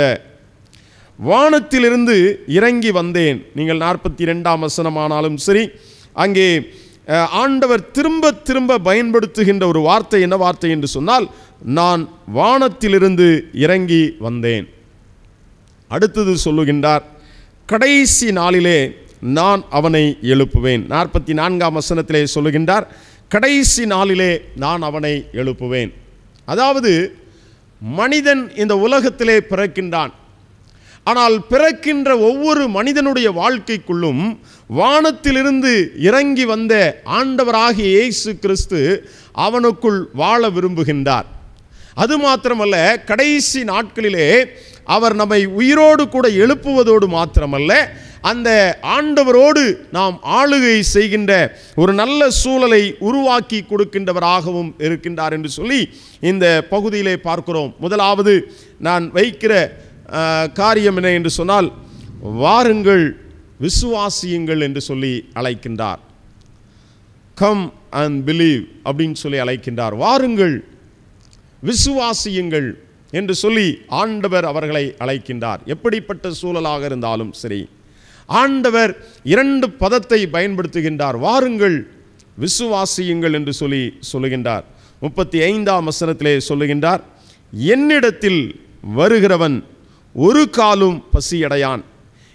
வானத்திலிருந்து இறங்கி வந்தேன். நீங்கள் நாற்பத்தி ரெண்டாம் வசனமானாலும் சரி அங்கே ஆண்டவர் திரும்ப திரும்ப பயன்படுத்துகின்ற ஒரு வார்த்தை என்ன வார்த்தை என்று சொன்னால் நான் வானத்திலிருந்து இறங்கி வந்தேன். அடுத்தது சொல்லுகின்றார் கடைசி நாளிலே நான் அவனை எழுப்புவேன். நாற்பத்தி நான்காம் வசனத்திலே சொல்லுகின்றார் கடைசி நாளிலே நான் அவனை எழுப்புவேன். அதாவது மனிதன் இந்த உலகத்திலே பிறக்கின்றான். ஆனால் பிறக்கின்ற ஒவ்வொரு மனிதனுடைய வாழ்க்கைக்குள்ளும் வானத்திலிருந்து இறங்கி வந்த ஆண்டவராகிய இயேசு கிறிஸ்து அவனுக்குள் வாழ விரும்புகின்றார். அது மாத்திரமல்ல கடைசி நாட்களிலே அவர் நம்மை உயிரோடு கூட எழுப்புவதோடு மாத்திரமல்ல அந்த ஆண்டவரோடு நாம் ஆளுகை செய்கின்ற ஒரு நல்ல சூழலை உருவாக்கி கொடுக்கின்றவராகவும் இருக்கின்றார் என்று சொல்லி இந்த பகுதியிலே பார்க்கிறோம். முதலாவது நான் வைக்கிற காரியம் என்ன என்று சொன்னால் வாருங்கள் விசுவாசியுங்கள் என்று சொல்லி அழைக்கின்றார். கம் அண்ட் பிலீவ் அப்படின்னு சொல்லி அழைக்கின்றார். வாருங்கள் விசுவாசியுங்கள் என்று சொல்லி ஆண்டவர் அவர்களை அழைக்கின்றார். எப்படிப்பட்ட சூழலாக இருந்தாலும் சரி. ஆண்டவர் இரண்டு பதத்தை பயன்படுத்துகின்றார். வாருங்கள் விசுவாசியுங்கள் என்று சொல்லி சொல்லுகின்றார். முப்பத்தி ஐந்தாம் வசனத்திலே சொல்லுகின்றார் என்னிடத்தில் வருகிறவன் ஒரு காலும் பசியடையான்.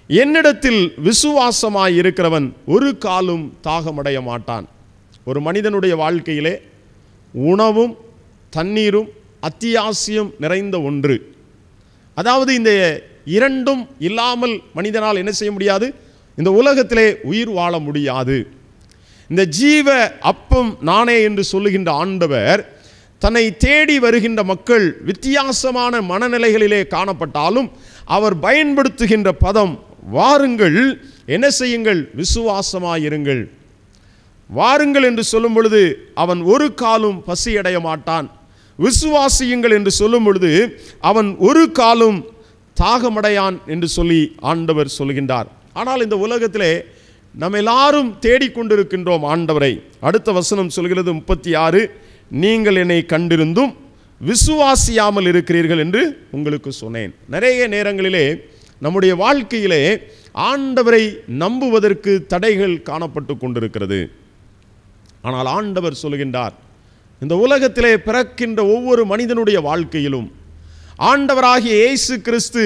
என்னிடத்தில் விசுவாசமாய் இருக்கிறவன் ஒரு காலும் தாகமடைய மாட்டான் ஒரு மனிதனுடைய வாழ்க்கையிலே உணவும் தண்ணீரும் அத்தியாவசியம் நிறைந்த ஒன்று. அதாவது இந்த இரண்டும் இல்லாமல் மனிதனால் என்ன செய்ய முடியாது? இந்த உலகத்திலே உயிர் வாழ முடியாது. இந்த ஜீவ அப்பம் நானே என்று சொல்லுகின்ற ஆண்டவர் தன்னை தேடி வருகின்ற மக்கள் வித்தியாசமான மனநிலைகளிலே காணப்பட்டாலும் அவர் பயன்படுத்துகின்ற பதம் வாருங்கள் என்ன செய்யுங்கள்? விசுவாசமாயிருங்கள். வாருங்கள் என்று சொல்லும் பொழுது அவன் ஒரு காலும் பசியடைய மாட்டான். விசுவாசியுங்கள் என்று சொல்லும் பொழுது அவன் ஒரு காலும் தாகமடையான் என்று சொல்லி ஆண்டவர் சொல்கின்றார். ஆனால் இந்த உலகத்திலே நம்ம எல்லாரும் தேடிக்கொண்டிருக்கின்றோம் ஆண்டவரை. அடுத்த வசனம் சொல்கிறது முப்பத்தி ஆறு நீங்கள் என்னை கண்டிருந்தும் விசுவாசியாமல் இருக்கிறீர்கள் என்று உங்களுக்கு சொன்னேன். நிறைய நேரங்களிலே நம்முடைய வாழ்க்கையிலே ஆண்டவரை நம்புவதற்கு தடைகள் காணப்பட்டு கொண்டிருக்கிறது. ஆனால் ஆண்டவர் சொல்கின்றார் இந்த உலகத்திலே பிறக்கின்ற ஒவ்வொரு மனிதனுடைய வாழ்க்கையிலும் ஆண்டவராகிய இயேசு கிறிஸ்து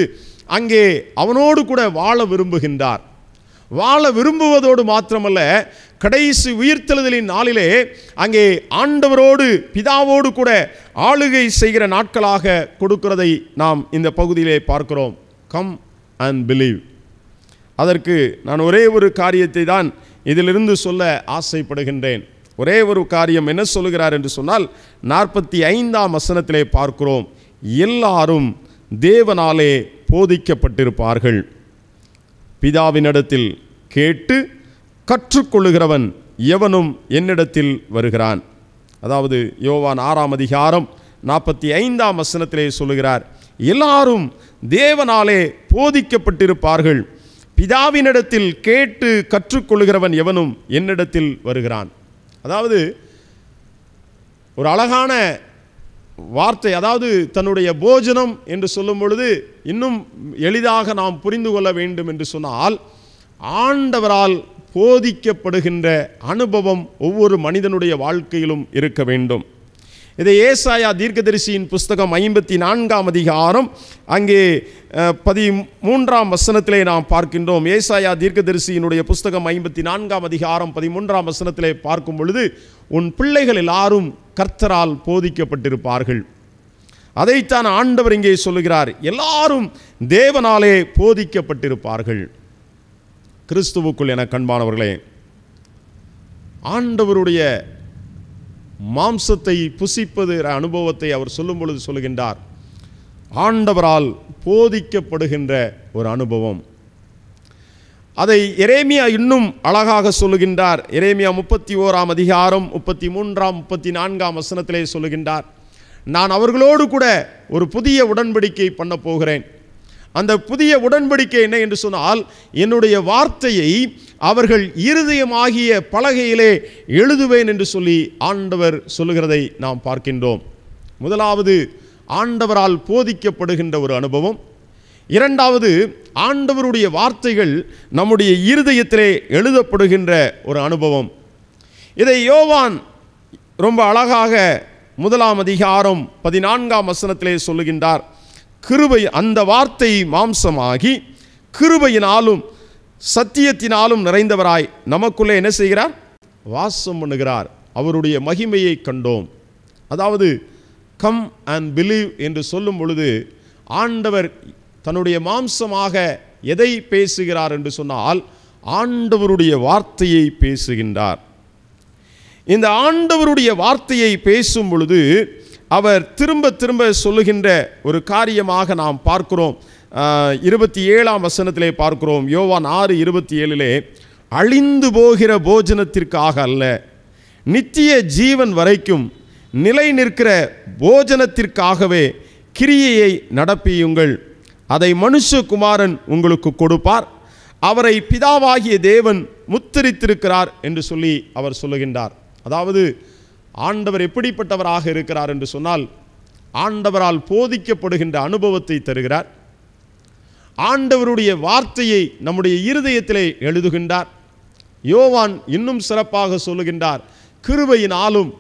அங்கே அவனோடு கூட வாழ விரும்புகின்றார். வாழ விரும்புவதோடு மாத்திரமல்ல கடைசி உயிர்த்தெழுதலின் நாளிலே அங்கே ஆண்டவரோடு பிதாவோடு கூட ஆளுகை செய்கிற நாட்களாக கொடுக்கிறதை நாம் இந்த பகுதியிலே பார்க்கிறோம். கம் அண்ட் பிலீவ் அதற்கு நான் ஒரே ஒரு காரியத்தை தான் இதிலிருந்து சொல்ல ஆசைப்படுகின்றேன். ஒரே ஒரு காரியம் என்ன சொல்லுகிறார் என்று சொன்னால் நாற்பத்தி ஐந்தாம் வசனத்திலே பார்க்கிறோம் எல்லாரும் தேவனாலே போதிக்கப்பட்டிருப்பார்கள். பிதாவினிடத்தில் கேட்டு கற்றுக்கொள்ளுகிறவன் எவனும் என்னிடத்தில் வருகிறான். அதாவது யோவான் ஆறாம் அதிகாரம் நாற்பத்தி ஐந்தாம் வசனத்திலே சொல்லுகிறார் எல்லாரும் தேவனாலே போதிக்கப்பட்டிருப்பார்கள். பிதாவினிடத்தில் கேட்டு கற்றுக்கொள்ளுகிறவன் எவனும் என்னிடத்தில் வருகிறான். அதாவது ஒரு அழகான வார்த்தை அதாவது தன்னுடைய போஜனம் என்று சொல்லும் பொழுது இன்னும் எளிதாக நாம் புரிந்து கொள்ள வேண்டும் என்று சொன்னால் ஆண்டவரால் போதிக்கப்படுகின்ற அனுபவம் ஒவ்வொரு மனிதனுடைய வாழ்க்கையிலும் இருக்க வேண்டும். இதை ஏசாயா தீர்க்கதரிசியின் புஸ்தகம் ஐம்பத்தி நான்காம் அதிகாரம் அங்கே பதி மூன்றாம் வசனத்திலே நாம் பார்க்கின்றோம். ஏசாயா தீர்க்கதரிசியினுடைய புஸ்தகம் ஐம்பத்தி நான்காம் அதிகாரம் பதிமூன்றாம் வசனத்திலே பார்க்கும் பொழுது உன் பிள்ளைகள் எல்லாரும் கர்த்தரால் போதிக்கப்பட்டிருப்பார்கள். அதைத்தான் ஆண்டவர் இங்கே சொல்லுகிறார். எல்லாரும் தேவனாலே போதிக்கப்பட்டிருப்பார்கள். கிறிஸ்துவுக்குள் என கண்பானவர்களே ஆண்டவருடைய மாம்சத்தை புசிப்பது அனுபவத்தை அவர் சொல்லும் பொழுது சொல்கின்றார். ஆண்டவரால் போதிக்கப்படுகின்ற ஒரு அனுபவம். அதை எரேமியா இன்னும் அழகாக சொல்லுகின்றார். எரேமியா முப்பத்தி ஓராம் அதிகாரம் முப்பத்தி மூன்றாம் முப்பத்தி நான்காம் வசனத்திலே சொல்லுகின்றார். நான் அவர்களோடு கூட ஒரு புதிய உடன்படிக்கை பண்ண போகிறேன். அந்த புதிய உடன்படிக்கை என்ன என்று சொன்னால் என்னுடைய வார்த்தையை அவர்கள் இருதயமாகிய பலகையிலே எழுதுவேன் என்று சொல்லி ஆண்டவர் சொல்லுகிறதை நாம் பார்க்கின்றோம். முதலாவது ஆண்டவரால் போதிக்கப்படுகின்ற ஒரு அனுபவம். இரண்டாவது ஆண்டவருடைய வார்த்தைகள் நம்முடைய இருதயத்திலே எழுதப்படுகின்ற ஒரு அனுபவம். இதை யோவான் ரொம்ப அழகாக முதலாம் அதிகாரம் பதினான்காம் வசனத்திலே சொல்லுகின்றார். கிருபை அந்த வார்த்தை மாம்சமாகி கிருபையினாலும் சத்தியத்தினாலும் நிறைந்தவராய் நமக்குள்ளே என்ன செய்கிறார்? வாசம் பண்ணுகிறார். அவருடைய மகிமையை கண்டோம். அதாவது கம் அண்ட் பிலீவ் என்று சொல்லும் பொழுது ஆண்டவர் தன்னுடைய மாம்சமாக எதை பேசுகிறார் என்று சொன்னால் ஆண்டவருடைய வார்த்தையை பேசுகின்றார். இந்த ஆண்டவருடைய வார்த்தையை பேசும் பொழுது அவர் திரும்ப திரும்ப சொல்லுகின்ற ஒரு காரியமாக நாம் பார்க்கிறோம். இருபத்தி ஏழாம் வசனத்திலே பார்க்கிறோம். யோவான் ஆறு இருபத்தி ஏழிலே அழிந்து போகிற போஜனத்திற்காக அல்ல நித்திய ஜீவன் வரைக்கும் நிலை நிற்கிற போஜனத்திற்காகவே கிரியையை நடப்பியுங்கள். அதை மனுஷகுமாரன் உங்களுக்கு கொடுப்பார். அவரை பிதாவாகிய தேவன் முத்திரித்திருக்கிறார் என்று சொல்லி அவர் சொல்லுகின்றார். அதாவது ஆண்டவர் எப்படிப்பட்டவராக இருக்கிறார் என்று சொன்னால் ஆண்டவரால் போதிக்கப்படுகின்ற அனுபவத்தை தருகிறார். ஆண்டவருடைய வார்த்தையை நம்முடைய இருதயத்திலே எழுதுகின்றார். யோவான் இன்னும் சிறப்பாக சொல்லுகின்றார் கிருபையினாலும்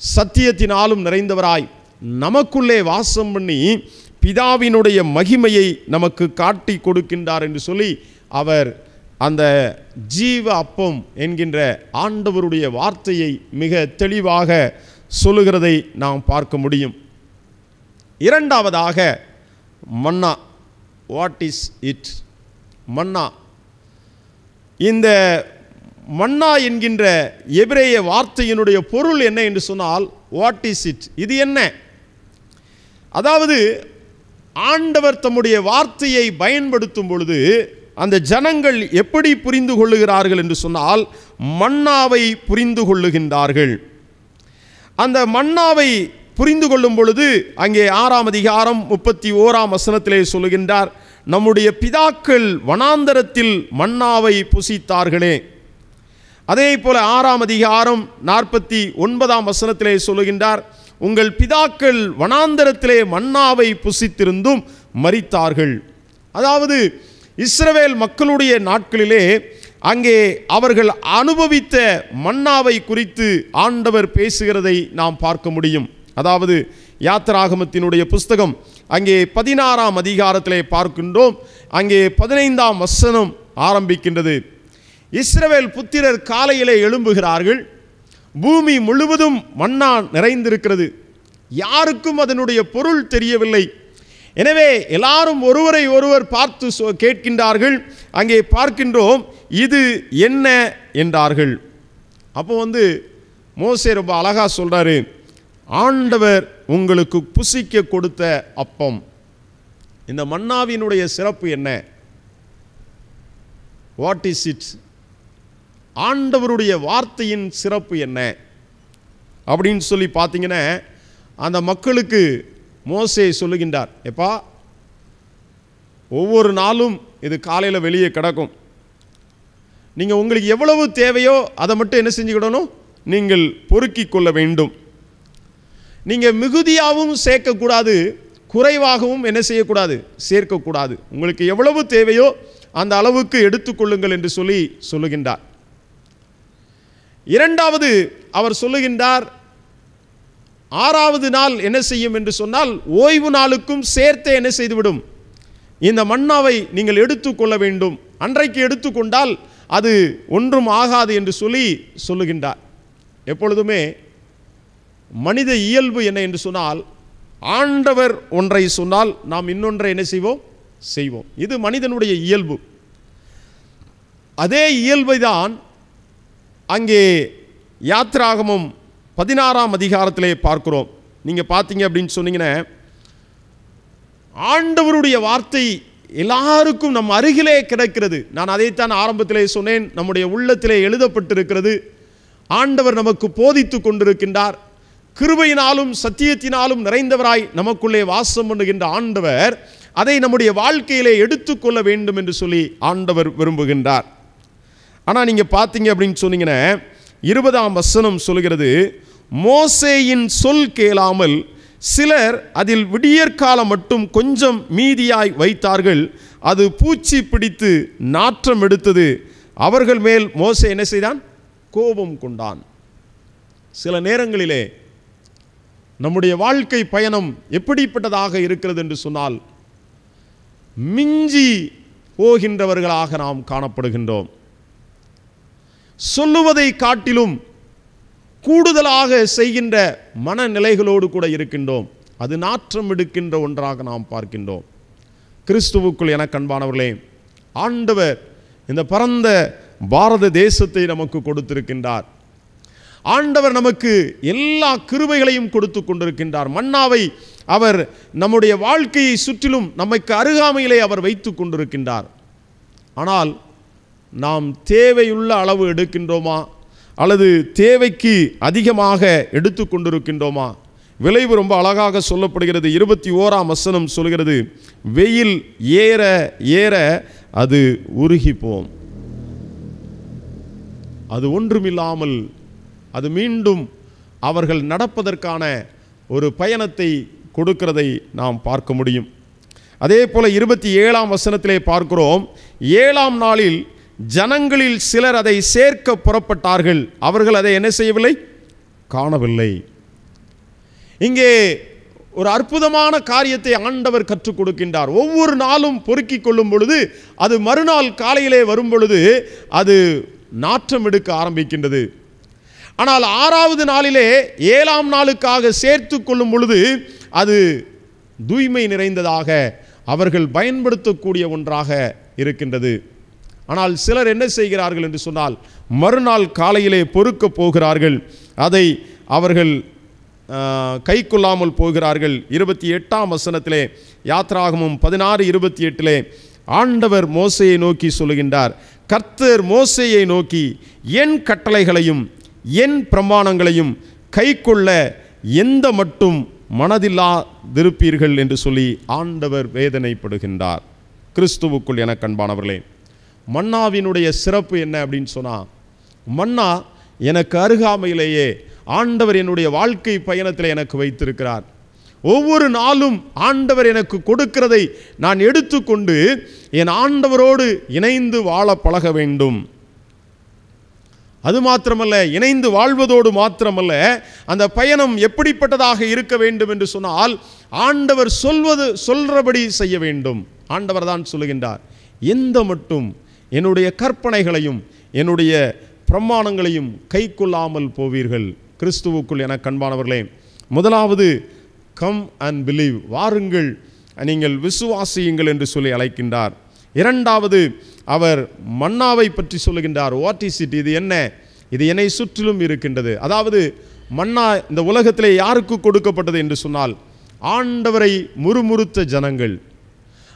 சத்தியத்தினாலும் நிறைந்தவராய் நமக்குள்ளே வாசம் பண்ணி பிதாவினுடைய மகிமையை நமக்கு காட்டி கொடுக்கின்றார் என்று சொல்லி அவர் அந்த ஜீவ அப்பம் என்கின்ற ஆண்டவருடைய வார்த்தையை மிக தெளிவாக சொல்லுகிறதை நாம் பார்க்க முடியும். இரண்டாவதாக manna what is it manna. இந்த மன்னா என்கின்ற எபிரேய வார்த்தையினுடைய பொருள் என்ன என்று சொன்னால் வாட் இஸ் இட் இது என்ன? அதாவது ஆண்டவர் தம்முடைய வார்த்தையை பயன்படுத்தும் பொழுது அந்த ஜனங்கள் எப்படி புரிந்து கொள்ளுகிறார்கள் என்று சொன்னால் மன்னாவை புரிந்து கொள்ளுகின்றார்கள். அந்த மன்னாவை புரிந்து கொள்ளும் பொழுது அங்கே ஆறாம் அதிகாரம் முப்பத்தி ஓராம் வசனத்திலே சொல்லுகின்றார் நம்முடைய பிதாக்கள் வனாந்தரத்தில் மன்னாவை புசித்தார்களே. அதே போல ஆறாம் அதிகாரம் நாற்பத்தி ஒன்பதாம் வசனத்திலே சொல்லுகின்றார் உங்கள் பிதாக்கள் வனாந்தரத்திலே மன்னாவை புசித்திருந்தும் மறித்தார்கள் அதாவது இஸ்ரவேல் மக்களுடைய நாட்களிலே அங்கே அவர்கள் அனுபவித்த மன்னாவை குறித்து ஆண்டவர் பேசுகிறதை நாம் பார்க்க முடியும். அதாவது யாத்திராகமத்தினுடைய புஸ்தகம் அங்கே பதினாறாம் அதிகாரத்திலே பார்க்கின்றோம். அங்கே பதினைந்தாம் வசனம் ஆரம்பிக்கின்றது. இஸ்ரவேல் புத்திரர் காலையிலே எழும்புகிறார்கள். பூமி முழுவதும் மண்ணா நிறைந்திருக்கிறது. யாருக்கும் அதனுடைய பொருள் தெரியவில்லை. எனவே எல்லாரும் ஒருவரை ஒருவர் பார்த்து கேட்கின்றார்கள். அங்கே பார்க்கின்றோம் இது என்ன? என்றார்கள். அப்போ வந்து மோசே ரொம்ப அழகாக சொல்கிறாரு ஆண்டவர் உங்களுக்கு புசிக்க கொடுத்த அப்பம். இந்த மன்னாவினுடைய சிறப்பு என்ன? வாட் இஸ் இட் ஆண்டவருடைய வார்த்தையின் சிறப்பு என்ன? அப்படின்னு சொல்லி பார்த்தீங்கன்னா அந்த மக்களுக்கு மோசே சொல்லுகின்றார். எப்பா ஒவ்வொரு நாளும் இது காலையில் வெளியே கிடக்கும். நீங்கள் உங்களுக்கு எவ்வளவு தேவையோ அதை மட்டும் என்ன செஞ்சுக்கிடணும்? நீங்கள் பொறுக்கிக் கொள்ள வேண்டும். நீங்கள் மிகுதியாகவும் சேர்க்கக்கூடாது குறைவாகவும் என்ன செய்யக்கூடாது? சேர்க்கக்கூடாது. உங்களுக்கு எவ்வளவு தேவையோ அந்த அளவுக்கு எடுத்துக்கொள்ளுங்கள் என்று சொல்லி சொல்லுகின்றார். இரண்டாவது அவர் சொல்லுகின்றார் ஆறாவது நாள் என்ன செய்யும் என்று சொன்னால் ஓய்வு நாளுக்கும் சேர்த்தே என்ன செய்துவிடும். இந்த மன்னாவை நீங்கள் எடுத்துக்கொள்ள வேண்டும். அன்றைக்கு எடுத்துக்கொண்டால் அது ஒன்றும் ஆகாது என்று சொல்லி சொல்லுகின்றார். எப்பொழுதுமே மனித இயல்பு என்ன என்று சொன்னால் ஆண்டவர் ஒன்றை சொன்னால் நாம் இன்னொன்றை என்ன செய்வோம்? செய்வோம். இது மனிதனுடைய இயல்பு. அதே இயல்பை தான் அங்கே யாத்ராகமம் பதினாறாம் அதிகாரத்திலே பார்க்கிறோம். நீங்கள் பார்த்தீங்க அப்படின்னு சொன்னீங்கன்னா ஆண்டவருடைய வார்த்தை எல்லாருக்கும் நம் அருகிலே கிடைக்கிறது. நான் அதைத்தான் ஆரம்பத்திலே சொன்னேன். நம்முடைய உள்ளத்திலே எழுதப்பட்டிருக்கிறது. ஆண்டவர் நமக்கு போதித்து கொண்டிருக்கின்றார். கிருபையினாலும் சத்தியத்தினாலும் நிறைந்தவராய் நமக்குள்ளே வாசம் பண்ணுகின்ற ஆண்டவர் அதை நம்முடைய வாழ்க்கையிலே எடுத்துக்கொள்ள வேண்டும் என்று சொல்லி ஆண்டவர் விரும்புகின்றார். ஆனால் நீங்கள் பார்த்தீங்க அப்படின்னு சொன்னீங்கன்னா இருபதாம் வசனம் சொல்கிறது மோசேயின் சொல் கேளாமல் சிலர் அதில் விடியற்காலம் மட்டும் கொஞ்சம் மீதியாய் வைத்தார்கள் அது பூச்சி பிடித்து நாற்றம் எடுத்தது. அவர்கள் மேல் மோசை என்ன செய்தான்? கோபம் கொண்டான். சில நேரங்களிலே நம்முடைய வாழ்க்கை பயணம் எப்படிப்பட்டதாக இருக்கிறது என்று சொன்னால் மிஞ்சி போகின்றவர்களாக நாம் காணப்படுகின்றோம். சொல்லுவதை காட்டிலும் கூடுதலாக செய்கின்ற மனநிலைகளோடு கூட இருக்கின்றோம். அது நாற்றம் எடுக்கின்ற ஒன்றாக நாம் பார்க்கின்றோம். கிறிஸ்துவுக்குள் என கண்பானவர்களே ஆண்டவர் இந்த பரந்த பாரத தேசத்தை நமக்கு கொடுத்திருக்கின்றார். ஆண்டவர் நமக்கு எல்லா கிருபைகளையும் கொடுத்து கொண்டிருக்கின்றார். மன்னாவை அவர் நம்முடைய வாழ்க்கையை சுற்றிலும் நமக்கு அருகாமையிலே அவர் வைத்து கொண்டிருக்கின்றார். ஆனால் நாம் தேவையுள்ள அளவு எடுக்கின்றோமா? அல்லது தேவைக்கு அதிகமாக எடுத்து கொண்டிருக்கின்றோமா? விளைவு ரொம்ப அழகாக சொல்லப்படுகிறது. இருபத்தி ஓராம் வசனம் சொல்கிறது வெயில் ஏற ஏற அது உருகிப்போம். அது ஒன்றுமில்லாமல் அது மீண்டும் அவர்கள் நடப்பதற்கான ஒரு பயணத்தை கொடுக்கிறதை நாம் பார்க்க முடியும். அதே போல் இருபத்தி ஏழாம் வசனத்திலே பார்க்கிறோம் ஏழாம் நாளில் ஜனங்களில் சிலர் அதை சேர்க்க புறப்பட்டார்கள். அவர்கள் அதை என்ன செய்யவில்லை? காணவில்லை. இங்கே ஒரு அற்புதமான காரியத்தை ஆண்டவர் கற்றுக் கொடுக்கின்றார். ஒவ்வொரு நாளும் பொறுக்கிக் கொள்ளும் பொழுது அது மறுநாள் காலையிலே வரும் பொழுது அது நாற்றம் எடுக்க ஆரம்பிக்கின்றது. ஆனால் ஆறாவது நாளிலே ஏழாம் நாளுக்காக சேர்த்து கொள்ளும் பொழுது அது தூய்மை நிறைந்ததாக அவர்கள் பயன்படுத்தக்கூடிய ஒன்றாக இருக்கின்றது. ஆனால் சிலர் என்ன செய்கிறார்கள் என்று சொன்னால் மறுநாள் காலையிலே பொறுக்க போகிறார்கள். அதை அவர்கள் கை கொள்ளாமல் போகிறார்கள். இருபத்தி எட்டாம் வசனத்திலே யாத்ராகமும் பதினாறு இருபத்தி எட்டிலே ஆண்டவர் மோசையை நோக்கி சொல்லுகின்றார். கர்த்தர் மோசையை நோக்கி என் கட்டளைகளையும் என் பிரமாணங்களையும் கை கொள்ள எந்த மட்டும் மனதில்லாதிருப்பீர்கள் என்று சொல்லி ஆண்டவர் வேதனைப்படுகின்றார். கிறிஸ்துவுக்குள் என கண்பானவர்களே மன்னாவினுடைய சிறப்பு என்ன அப்படின்னு சொன்னால் மன்னா எனக்கு அருகாமையிலேயே ஆண்டவர் என்னுடைய வாழ்க்கை பயணத்தில் எனக்கு வைத்திருக்கிறார். ஒவ்வொரு நாளும் ஆண்டவர் எனக்கு கொடுக்கிறதை நான் எடுத்துக்கொண்டு என் ஆண்டவரோடு இணைந்து வாழ பழக வேண்டும். அது மாத்திரமல்ல இணைந்து வாழ்வதோடு மாத்திரமல்ல அந்த பயணம் எப்படிப்பட்டதாக இருக்க வேண்டும் என்று சொன்னால் ஆண்டவர் சொல்வது சொல்றபடி செய்ய வேண்டும். ஆண்டவர் தான் சொல்லுகின்றார் எந்த மட்டும் என்னுடைய கற்பனைகளையும் என்னுடைய பிரமாணங்களையும் கை கொள்ளாமல் போவீர்கள். கிறிஸ்துவுக்குள் என கண்பானவர்களே முதலாவது கம் அண்ட் பிலீவ் வாருங்கள் நீங்கள் விசுவாசியுங்கள் என்று சொல்லி அழைக்கின்றார். இரண்டாவது அவர் மன்னாவை பற்றி சொல்லுகின்றார். வாட் இஸ் இட் இது என்ன? இது என்னை சுற்றிலும் இருக்கின்றது. அதாவது மன்னா இந்த உலகத்திலே யாருக்கு கொடுக்கப்பட்டது என்று சொன்னால் ஆண்டவரை முறுமுறுத்த ஜனங்கள்.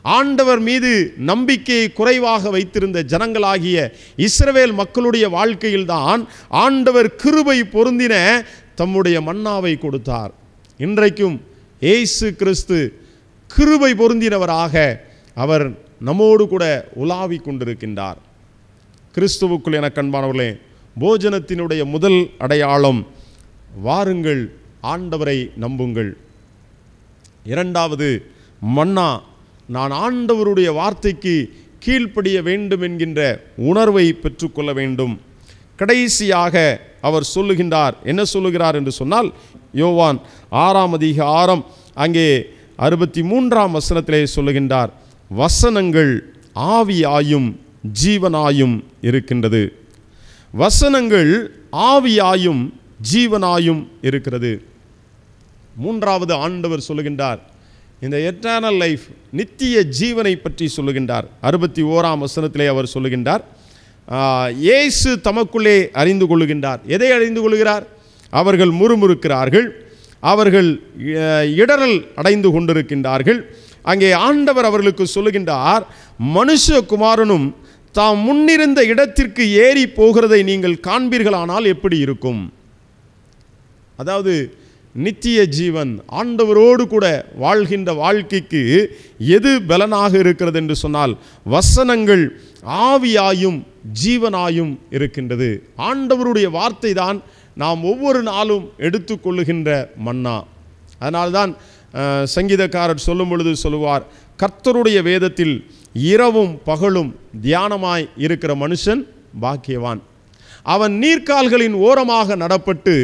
ஆண்டவர் மீது நம்பிக்கையை குறைவாக வைத்திருந்த ஜனங்களாகிய இஸ்ரவேல் மக்களுடைய வாழ்க்கையில்தான் ஆண்டவர் கிருபை பொருந்தின தம்முடைய மன்னாவை கொடுத்தார். இன்றைக்கும் ஏசு கிறிஸ்து கிருபை பொருந்தினவராக அவர் நம்மோடு கூட உலாவிக் கொண்டிருக்கின்றார் கிறிஸ்துவுக்குள் என கண்பானவர்களே போஜனத்தினுடைய முதல் அடையாளம் வாருங்கள் ஆண்டவரை நம்புங்கள். இரண்டாவது மன்னா நான் ஆண்டவருடைய வார்த்தைக்கு கீழ்ப்படிய வேண்டும் என்கின்ற உணர்வை பெற்றுக்கொள்ள வேண்டும். கடைசியாக அவர் சொல்லுகின்றார் என்ன சொல்லுகிறார் என்று சொன்னால் யோவான் ஆறாம் அதிக ஆறாம் அங்கே அறுபத்தி மூன்றாம் வசனத்திலே சொல்லுகின்றார் வசனங்கள் ஆவியாயும் ஜீவனாயும் இருக்கின்றது. வசனங்கள் ஆவியாயும் ஜீவனாயும் இருக்கிறது. மூன்றாவது ஆண்டவர் சொல்லுகின்றார். இந்த எட்டர்னல் லைஃப் நித்திய ஜீவனை பற்றி சொல்லுகின்றார். அறுபத்தி ஓராம் வசனத்திலே அவர் சொல்லுகின்றார். இயேசு தமக்குள்ளே அறிந்து கொள்ளுகின்றார். எதை அறிந்து கொள்கிறார்? அவர்கள் முறுமுறுக்கிறார்கள். அவர்கள் இடரல் அடைந்து கொண்டிருக்கின்றார்கள். அங்கே ஆண்டவர் அவர்களுக்கு சொல்லுகின்றார் மனுஷகுமாரனும் தாம் முன்னிருந்த இடத்திற்கு ஏறி போகிறதை நீங்கள் காண்பீர்களானால் எப்படி இருக்கும்? அதாவது நித்திய ஜீவன் ஆண்டவரோடு கூட வாழ்கின்ற வாழ்க்கைக்கு எது பலனாக இருக்கிறது என்று சொன்னால் வசனங்கள் ஆவியாயும் ஜீவனாயும் இருக்கின்றது. ஆண்டவருடைய வார்த்தை தான் நாம் ஒவ்வொரு நாளும் எடுத்துக்கொள்ளுகின்ற மன்னா. அதனால்தான் சங்கீதக்காரர் சொல்லும் பொழுது சொல்லுவார் கர்த்தருடைய வேதத்தில் இரவும் பகலும் தியானமாய் இருக்கிற மனுஷன் பாக்கியவான். அவன் நீர்க்கால்களின் ஓரமாக நடப்பட்டு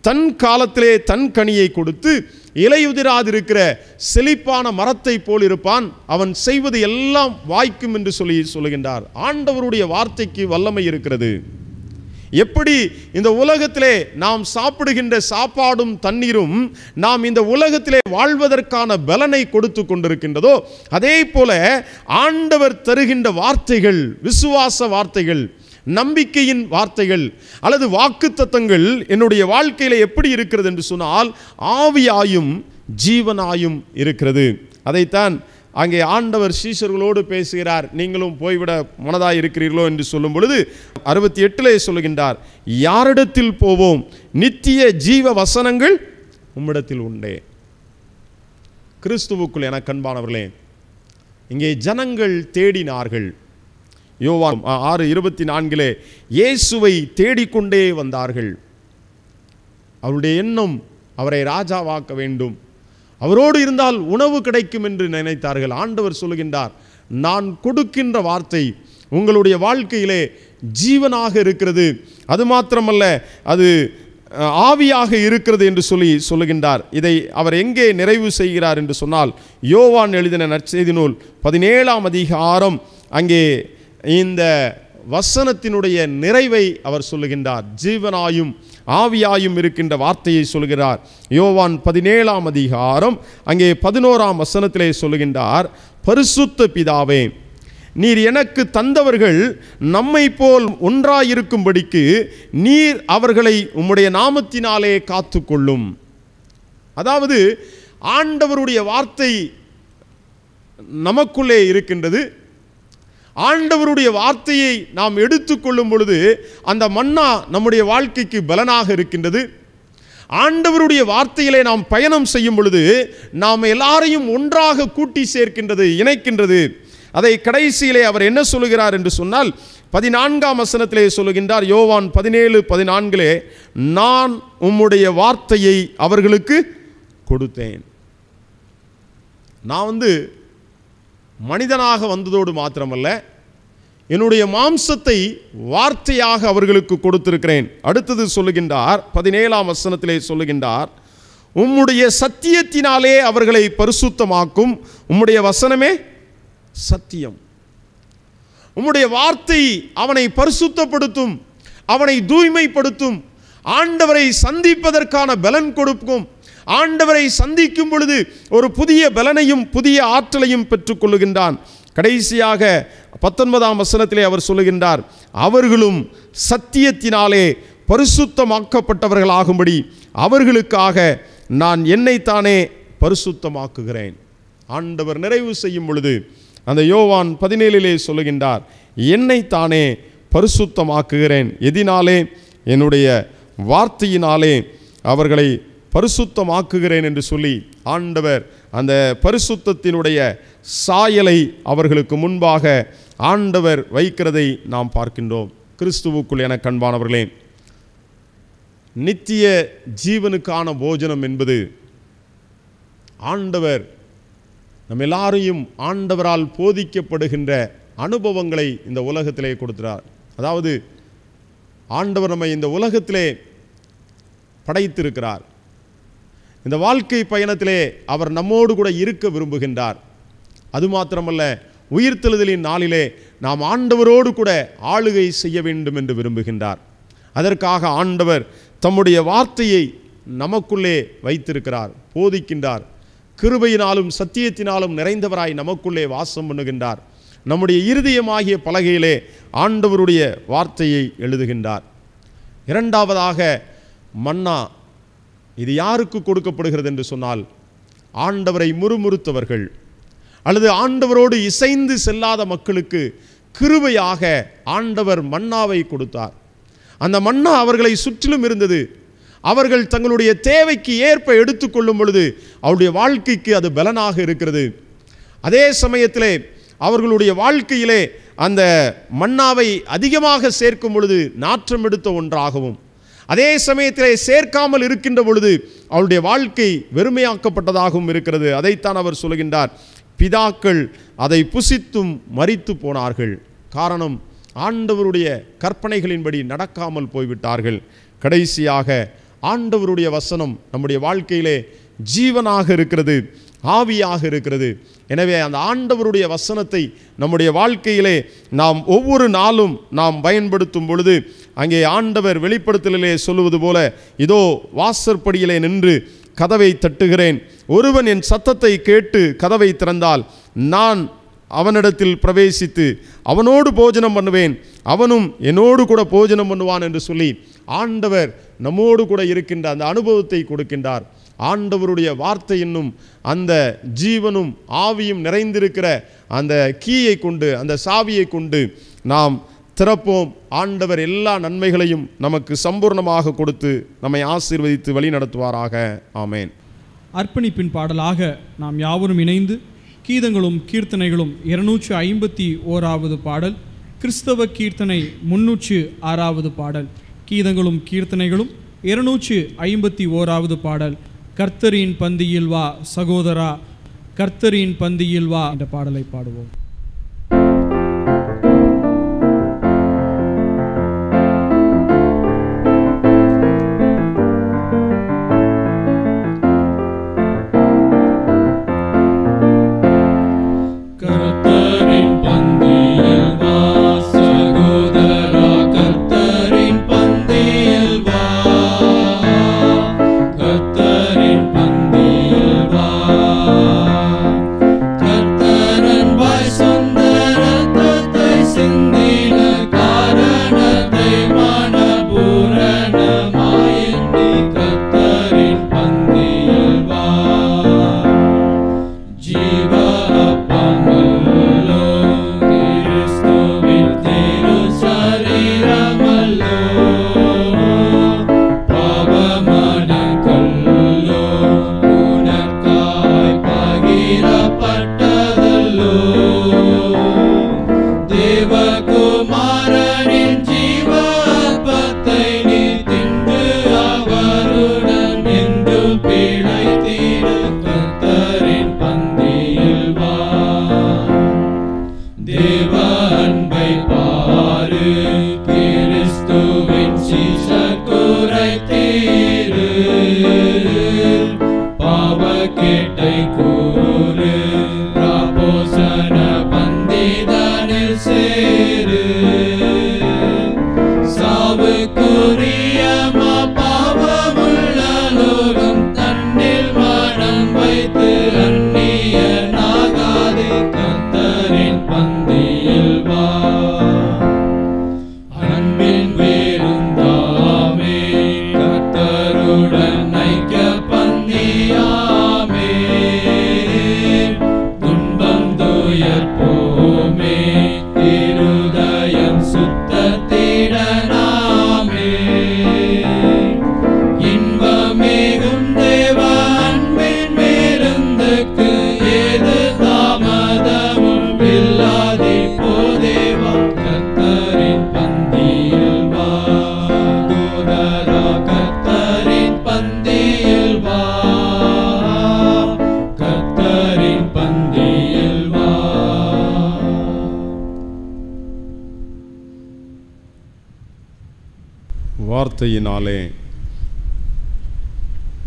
தன் காலத்திலே தன் கனியை கொடுத்து இலையுதிராதிருக்கிற செழிப்பான மரத்தை போல் இருப்பான். அவன் செய்வது எல்லாம் வாய்க்கும் என்று சொல்லி சொல்லுகின்றார். ஆண்டவருடைய வார்த்தைக்கு வல்லமை இருக்கிறது. எப்படி இந்த உலகத்திலே நாம் சாப்பிடுகின்ற சாப்பாடும் தண்ணீரும் நாம் இந்த உலகத்திலே வாழ்வதற்கான பலனை கொடுத்து கொண்டிருக்கின்றதோ அதே போல ஆண்டவர் தருகின்ற வார்த்தைகள் விசுவாச வார்த்தைகள் நம்பிக்கையின் வார்த்தைகள் அல்லது வாக்குத்தத்தங்கள் என்னுடைய வாழ்க்கையில் எப்படி இருக்கிறது என்று சொன்னால் ஆவியாயும் ஜீவனாயும் இருக்கிறது. அதைத்தான் அங்கே ஆண்டவர் சீஷர்களோடு பேசுகிறார். நீங்களும் போய்விட மனதாக இருக்கிறீர்களோ என்று சொல்லும் பொழுது அறுபத்தி எட்டிலே சொல்லுகின்றார் யாரிடத்தில் போவோம்? நித்திய ஜீவ வசனங்கள் உம்மிடத்தில் உண்டே. கிறிஸ்துவுக்குள் என கண்பானவர்களே இங்கே ஜனங்கள் தேடினார்கள். யோவான் ஆ- ஆறு இருபத்தி நான்கிலே இயேசுவை தேடிக்கொண்டே வந்தார்கள். அவருடைய எண்ணம் அவரை ராஜாவாக்க வேண்டும். அவரோடு இருந்தால் உணவு கிடைக்கும் என்று நினைத்தார்கள். ஆண்டவர் சொல்லுகின்றார் நான் கொடுக்கின்ற வார்த்தை உங்களுடைய வாழ்க்கையிலே ஜீவனாக இருக்கிறது. அது மாத்திரமல்ல அது ஆவியாக இருக்கிறது என்று சொல்லி சொல்லுகின்றார். இதை அவர் எங்கே நிறைவு செய்கிறார் என்று சொன்னால் யோவான் எழுதின நற்செய்தி நூல் பதினேழாம் அதிகாரம். அங்கே இந்த வசனத்தினுடைய நிறைவை அவர் சொல்லுகின்றார். ஜீவனாயும் ஆவியாயும் இருக்கின்ற வார்த்தையை சொல்கிறார். யோவான் பதினேழாம் அதிகாரம் அங்கே பதினோராம் வசனத்திலே சொல்கின்றார் பரிசுத்த பிதாவே நீர் எனக்கு தந்தவர்கள் நம்மை போல் ஒன்றாயிருக்கும்படிக்கு நீர் அவர்களை உம்முடைய நாமத்தினாலே காத்துக்கொள்ளும். அதாவது ஆண்டவருடைய வார்த்தை நமக்குள்ளே இருக்கின்றது. ஆண்டவருடைய வார்த்தையை நாம் எடுத்துக்கொள்ளும் பொழுது அந்த மன்னா நம்முடைய வாழ்க்கைக்கு பலனாக இருக்கின்றது. ஆண்டவருடைய வார்த்தையிலே நாம் பயணம் செய்யும் பொழுது நாம் எல்லாரையும் ஒன்றாக கூட்டி சேர்க்கின்றது இணைக்கின்றது. அதை கடைசியிலே அவர் என்ன சொல்லுகிறார் என்று சொன்னால் பதினான்காம் வசனத்திலே சொல்லுகின்றார் யோவான் பதினேழு பதினான்கிலே நான் உம்முடைய வார்த்தையை அவர்களுக்கு கொடுத்தேன். நான் வந்து மனிதனாக வந்ததோடு மாத்திரமல்ல என்னுடைய மாம்சத்தை வார்த்தையாக அவர்களுக்கு கொடுத்திருக்கிறேன். அடுத்தது சொல்லுகின்றார் பதினேழாம் வசனத்திலே சொல்லுகின்றார் உம்முடைய சத்தியத்தினாலே அவர்களை பரிசுத்தமாக்கும். உம்முடைய வசனமே சத்தியம். உம்முடைய வார்த்தை அவனை பரிசுத்தப்படுத்தும் அவனை தூய்மைப்படுத்தும் ஆண்டவரை சந்திப்பதற்கான பலன் கொடுக்கும் ஆண்டவரை சந்திக்கும் பொழுது ஒரு புதிய பலனையும் புதிய ஆற்றலையும் பெற்றுக்கொள்ளுகின்றான். கடைசியாக பத்தொன்பதாம் வசனத்திலே அவர் சொல்லுகின்றார் அவர்களும் சத்தியத்தினாலே பரிசுத்தமாக்கப்பட்டவர்களாகும்படி அவர்களுக்காக நான் என்னைத்தானே பரிசுத்தமாக்குகிறேன். ஆண்டவர் நிறைவு செய்யும் பொழுது அந்த யோவான் பதினேழிலே சொல்லுகின்றார் என்னைத்தானே பரிசுத்தமாக்குகிறேன். எதினாலே என்னுடைய வார்த்தையினாலே அவர்களை பரிசுத்தமாக்குகிறேன் என்று சொல்லி ஆண்டவர் அந்த பரிசுத்தத்தினுடைய சாயலை அவர்களுக்கு முன்பாக ஆண்டவர் வைக்கிறதை நாம் பார்க்கின்றோம். கிறிஸ்துவுக்குள் என கண்பானவர்களே நித்திய ஜீவனுக்கான போஜனம் என்பது ஆண்டவர் நம்ம எல்லாரையும் ஆண்டவரால் போதிக்கப்படுகின்ற அனுபவங்களை இந்த உலகத்திலே கொடுக்கிறார். அதாவது ஆண்டவர் நம்மை இந்த உலகத்திலே படைத்திருக்கிறார். இந்த வாழ்க்கை பயணத்திலே அவர் நம்மோடு கூட இருக்க விரும்புகின்றார். அது மாத்திரமல்ல உயிர்த்தெழுதலின் நாளிலே நாம் ஆண்டவரோடு கூட ஆளுகை செய்ய வேண்டும் என்று விரும்புகின்றார். அதற்காக ஆண்டவர் தம்முடைய வார்த்தையை நமக்குள்ளே வைத்திருக்கிறார் போதிக்கின்றார். கிருபையினாலும் சத்தியத்தினாலும் நிறைந்தவராய் நமக்குள்ளே வாசம் பண்ணுகின்றார். நம்முடைய இருதயமாகிய பலகையிலே ஆண்டவருடைய வார்த்தையை எழுதுகின்றார். இரண்டாவதாக மன்னா இது யாருக்கு கொடுக்கப்படுகிறது என்று சொன்னால் ஆண்டவரை முறுமுறுத்தவர்கள். அல்லது ஆண்டவரோடு இசைந்து செல்லாத மக்களுக்கு கிருபையாக ஆண்டவர் மன்னாவை கொடுத்தார். அந்த மன்னா அவர்களை சுற்றிலும் இருந்தது. அவர்கள் தங்களுடைய தேவைக்கு ஏற்ப எடுத்துக்கொள்ளும் பொழுது அவருடைய வாழ்க்கைக்கு அது பலனாக இருக்கிறது. அதே சமயத்திலே அவர்களுடைய வாழ்க்கையிலே அந்த மன்னாவை அதிகமாக சேர்க்கும் பொழுது நாற்றம் எடுத்த ஒன்றாகவும் அதே சமயத்திலே சேர்க்காமல் இருக்கின்ற பொழுது அவளுடைய வாழ்க்கை வெறுமையாக்கப்பட்டதாகவும் இருக்கிறது. அதைத்தான் அவர் சொல்கின்றார். பிதாக்கள் அதை புசித்தும் மறித்து போனார்கள். காரணம் ஆண்டவருடைய கற்பனைகளின்படி நடக்காமல் போய்விட்டார்கள். கடைசியாக ஆண்டவருடைய வசனம் நம்முடைய வாழ்க்கையிலே ஜீவனாக இருக்கிறது ஆவியாக இருக்கிறது. எனவே அந்த ஆண்டவருடைய வசனத்தை நம்முடைய வாழ்க்கையிலே நாம் ஒவ்வொரு நாளும் நாம் பயன்படுத்தும் பொழுது அங்கே ஆண்டவர் வெளிப்படுத்தலிலே சொல்லுவது போல இதோ வாசற்படியிலே நின்று கதவை தட்டுகிறேன். ஒருவன் என் சத்தத்தை கேட்டு கதவை திறந்தால் நான் அவனிடத்தில் பிரவேசித்து அவனோடு போஜனம் பண்ணுவேன். அவனும் என்னோடு கூட போஜனம் பண்ணுவான் என்று சொல்லி ஆண்டவர் நம்மோடு கூட இருக்கின்ற அந்த அனுபவத்தை கொடுக்கின்றார். ஆண்டவருடைய வார்த்தை என்னும் அந்த ஜீவனும் ஆவியும் நிறைந்திருக்கிற அந்த கீயை கொண்டு அந்த சாவியை கொண்டு நாம் திறப்போம். ஆண்டவர் எல்லா நன்மைகளையும் நமக்கு சம்பூர்ணமாக கொடுத்து நம்மை ஆசீர்வதித்து வழி நடத்துவாராக. ஆமேன். அர்ப்பணிப்பின் பாடலாக நாம் யாவரும் இணைந்து கீதங்களும் கீர்த்தனைகளும் இருநூற்று ஐம்பத்தி ஓராவது பாடல் கிறிஸ்தவ கீர்த்தனை முன்னூற்று ஆறாவது பாடல் கீதங்களும் கீர்த்தனைகளும் இருநூற்று ஐம்பத்தி ஓராவது பாடல் கர்த்தரின் பந்தியில் வா சகோதரா கர்த்தரின் பந்தியில் வா என்ற பாடலை பாடுவோம். வார்த்தையினாலே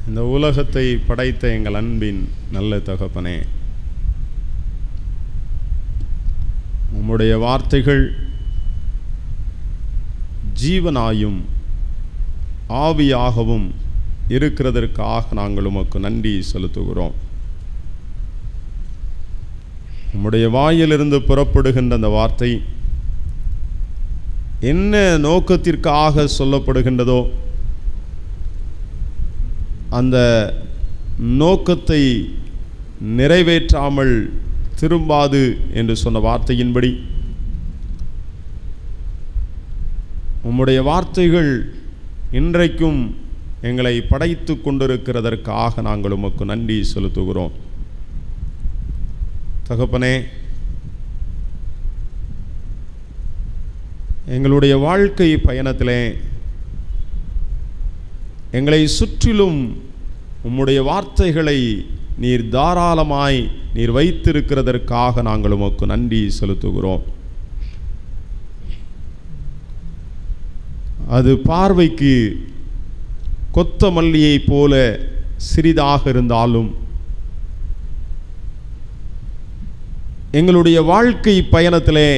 இந்த உலகத்தை படைத்த எங்கள் அன்பின் நல்ல தகப்பனே உம்முடைய வார்த்தைகள் ஜீவனாயும் ஆவியாகவும் இருக்கிறதற்காக நாங்கள் உமக்கு நன்றி செலுத்துகிறோம். உம்முடைய வாயிலிருந்து புறப்படுகின்ற அந்த வார்த்தை என்ன நோக்கத்திற்காக சொல்லப்படுகின்றதோ அந்த நோக்கத்தை நிறைவேற்றாமல் திரும்பாது என்று சொன்ன வார்த்தையின்படி உம்முடைய வார்த்தைகள் இன்றைக்கும் எங்களை படைத்து கொண்டிருக்கிறதற்காக நாங்கள் உமக்கு நன்றி செலுத்துகிறோம். தகப்பனே எங்களுடைய வாழ்க்கை பயணத்திலே எங்களை சுற்றிலும் உம்முடைய வார்த்தைகளை நீர் தாராளமாய் நீர் வைத்திருக்கிறதற்காக நாங்கள் உமக்கு நன்றி செலுத்துகிறோம். அது பார்வைக்கு கொத்தமல்லியைப் போல சிறிதாக இருந்தாலும் எங்களுடைய வாழ்க்கை பயணத்திலே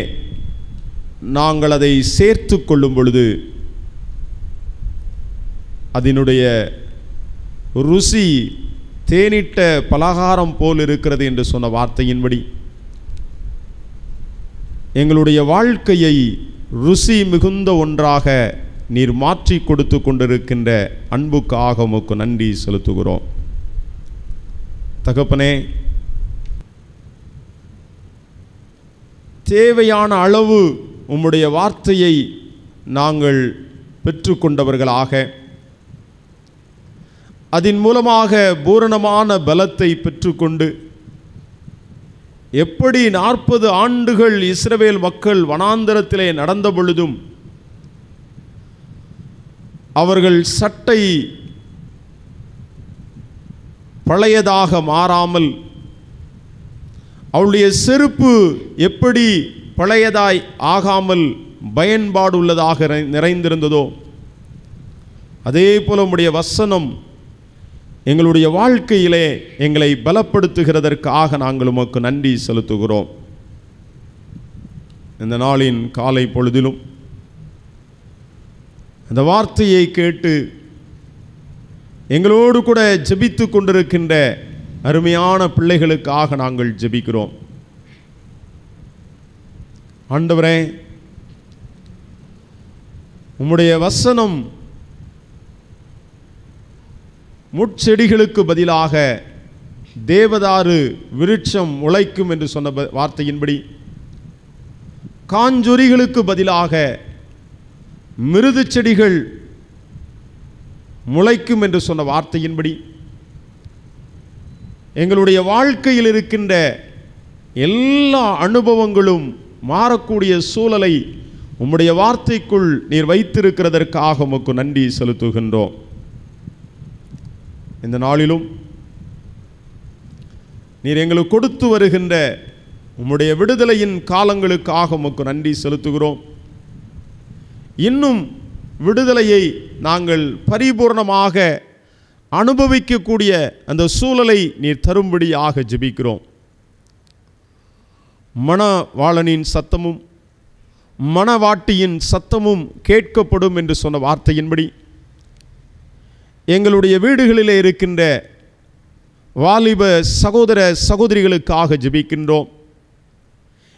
நாங்கள் அதை சேர்த்து கொள்ளும் பொழுது அதனுடைய ருசி தேனிட்ட பலகாரம் போல் இருக்கிறது என்று சொன்ன வார்த்தையின்படி எங்களுடைய வாழ்க்கையை ருசி மிகுந்த ஒன்றாக நீர் மாற்றி கொடுத்து கொண்டிருக்கின்ற அன்புக்கு ஆகமுக்கு நன்றி செலுத்துகிறோம். தகப்பனே தேவையான அளவு உம்முடைய வார்த்தையை நாங்கள் பெற்றுக்கொண்டவர்களாக. அதன் மூலமாக பூரணமான பலத்தை பெற்றுக்கொண்டு எப்படி நாற்பது ஆண்டுகள் இஸ்ரவேல் மக்கள் வனாந்தரத்திலே நடந்த பொழுதும் அவர்கள் சட்டை பழையதாக மாறாமல் அவளுடைய செருப்பு எப்படி பழையதாய் ஆகாமல் பயன்பாடுள்ளதாக நிறை- நிறைந்திருந்ததோ? அதே போல உடைய வசனம் எங்களுடைய வாழ்க்கையிலே எங்களை பலப்படுத்துகிறதற்காக நாங்கள் உமக்கு நன்றி செலுத்துகிறோம். இந்த நாளின் காலை பொழுதிலும் அந்த வார்த்தையை கேட்டு எங்களோடு கூட ஜெபித்து கொண்டிருக்கின்ற அருமையான பிள்ளைகளுக்காக நாங்கள் ஜெபிக்கிறோம். ஆண்டவரே உம்முடைய வசனம் முட்செடிகளுக்கு பதிலாக தேவதாரு விருட்சம் முளைக்கும் என்று சொன்ன வார்த்தையின்படி காஞ்சொரிகளுக்கு பதிலாக மிருது செடிகள் முளைக்கும் என்று சொன்ன வார்த்தையின்படி எங்களுடைய வாழ்க்கையில் இருக்கின்ற எல்லா அனுபவங்களும் மாறக்கூடிய சூழலை உம்முடைய வார்த்தைக்குள் நீர் வைத்திருக்கிறதற்காக உமக்கு நன்றி செலுத்துகின்றோம். இந்த நாளிலும் நீர் எங்களுக்கு கொடுத்து வருகின்ற உம்முடைய விடுதலையின் காலங்களுக்காக உமக்கு நன்றி செலுத்துகிறோம். இன்னும் விடுதலையை நாங்கள் பரிபூர்ணமாக அனுபவிக்கக்கூடிய அந்த சூழலை நீர் தரும்படியாக ஜெபிக்கிறோம். மணவாளனின் சத்தமும் மணவாட்டியின் சத்தமும் கேட்கப்படும் என்று சொன்ன வார்த்தையின்படி எங்களுடைய வீடுகளிலே இருக்கின்ற வாலிப சகோதர சகோதரிகளுக்காக ஜெபிக்கின்றோம்.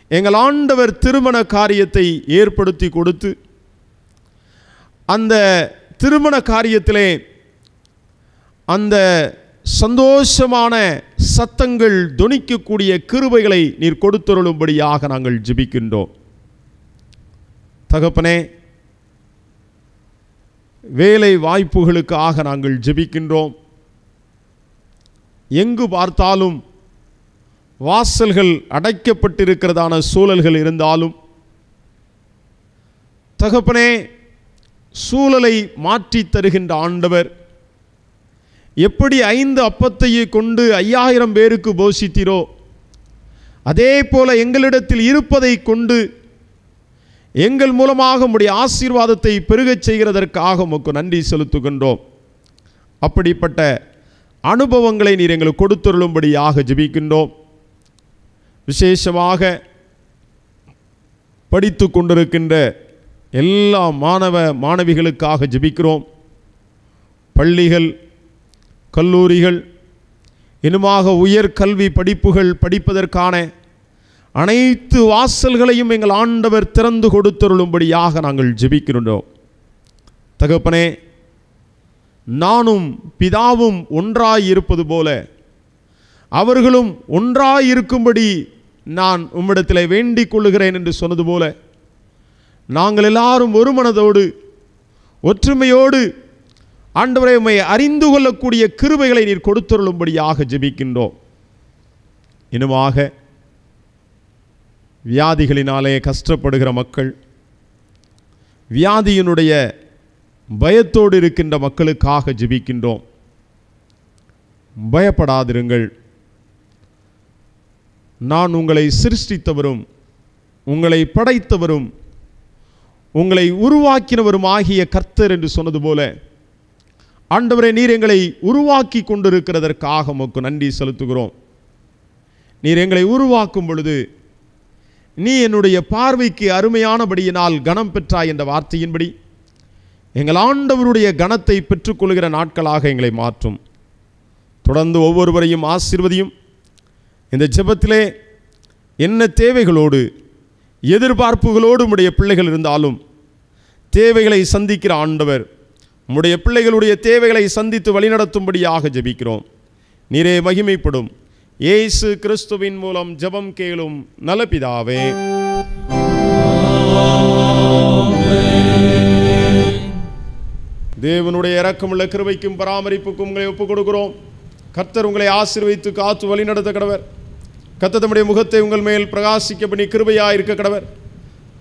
எங்கள் ஆண்டவர் திருமண காரியத்தை ஏற்படுத்தி கொடுத்து அந்த திருமண காரியத்திலே அந்த சந்தோஷமான சத்தங்கள் துணிக்கக்கூடிய கிருபைகளை நீர் கொடுத்துருளும்படியாக நாங்கள் ஜெபிக்கின்றோம். தகப்பனே வேலை வாய்ப்புகளுக்காக நாங்கள் ஜெபிக்கின்றோம். எங்கு பார்த்தாலும் வாசல்கள் அடைக்கப்பட்டிருக்கிறதான சூழல்கள் இருந்தாலும் தகப்பனே சூழலை மாற்றித் தருகின்ற ஆண்டவர் எப்படி ஐந்து அப்பத்தையை கொண்டு ஐயாயிரம் பேருக்கு போஷித்தீரோ? அதே போல எங்களிடத்தில் இருப்பதை கொண்டு எங்கள் மூலமாக உடைய ஆசீர்வாதத்தை பெருகச் செய்கிறதற்காக உமக்கு நன்றி செலுத்துகின்றோம். அப்படிப்பட்ட அனுபவங்களை நீர் எங்களுக்கு கொடுத்துருளும்படியாக ஜெபிக்கின்றோம். விசேஷமாக படித்து கொண்டிருக்கின்ற எல்லா மாணவ மாணவிகளுக்காக ஜெபிக்கிறோம். பள்ளிகள் கல்லூரிகள் இனுமாக உயர் கல்வி படிப்புகள் படிப்பதற்கான அனைத்து வாசல்களையும் எங்கள் ஆண்டவர் திறந்து கொடுத்தருளும்படியாக நாங்கள் ஜெபிக்கின்றோம். தகப்பனே நானும் பிதாவும் ஒன்றாய் இருப்பது போல அவர்களும் ஒன்றாய் இருக்கும்படி நான் உம்மிடத்தில் வேண்டிக் கொள்ளுகிறேன் என்று சொன்னது போல நாங்கள் எல்லாரும் ஒரு மனதோடு ஒற்றுமையோடு ஆண்டவரை உண்மை அறிந்து கொள்ளக்கூடிய கிருபைகளை நீர் கொடுத்துருளும்படியாக ஜெபிக்கின்றோம். இனமாக வியாதிகளினாலே கஷ்டப்படுகிற மக்கள் வியாதியினுடைய பயத்தோடு இருக்கின்ற மக்களுக்காக ஜெபிக்கின்றோம். பயப்படாதிருங்கள். நான் உங்களை சிருஷ்டித்தவரும் உங்களை படைத்தவரும் உங்களை உருவாக்கினவரும் ஆகிய கர்த்தர் என்று சொன்னது போல ஆண்டவரே நீர் எங்களை உருவாக்கி கொண்டிருக்கிறதற்காக உமக்கு நன்றி செலுத்துகிறோம். நீர் எங்களை உருவாக்கும் பொழுது நீ என்னுடைய பார்வைக்கு அருமையானபடியினால் கனம் பெற்றாய் என்ற வார்த்தையின்படி எங்கள் ஆண்டவருடைய கனத்தை பெற்றுக்கொள்கிற நாட்களாக எங்களை மாற்றும். தொடர்ந்து ஒவ்வொருவரையும் ஆசிர்வதியும். இந்த ஜெபத்திலே என்ன தேவைகளோடு எதிர்பார்ப்புகளோடு உடைய பிள்ளைகள் இருந்தாலும் தேவைகளை சந்திக்கிற ஆண்டவர் உம்முடைய பிள்ளைகளுடைய தேவைகளை சந்தித்து வழிநடத்தும்படியாக ஜெபிக்கிறோம். நீரே மகிமைப்படும். இயேசு கிறிஸ்துவின் மூலம் ஜெபம் கேளும் நலபிதாவே தேவனுடைய இரக்கமுள்ள கிருபைக்கும் பராமரிப்புக்கும் உங்களை ஒப்புக் கொடுக்கிறோம் கர்த்தர் உங்களை ஆசீர்வதித்து காத்து வழிநடத்த கடவர். கர்த்தர் தம்முடைய முகத்தை உங்கள் மேல் பிரகாசிக்க பண்ணி கிருபையாக இருக்க கடவர்.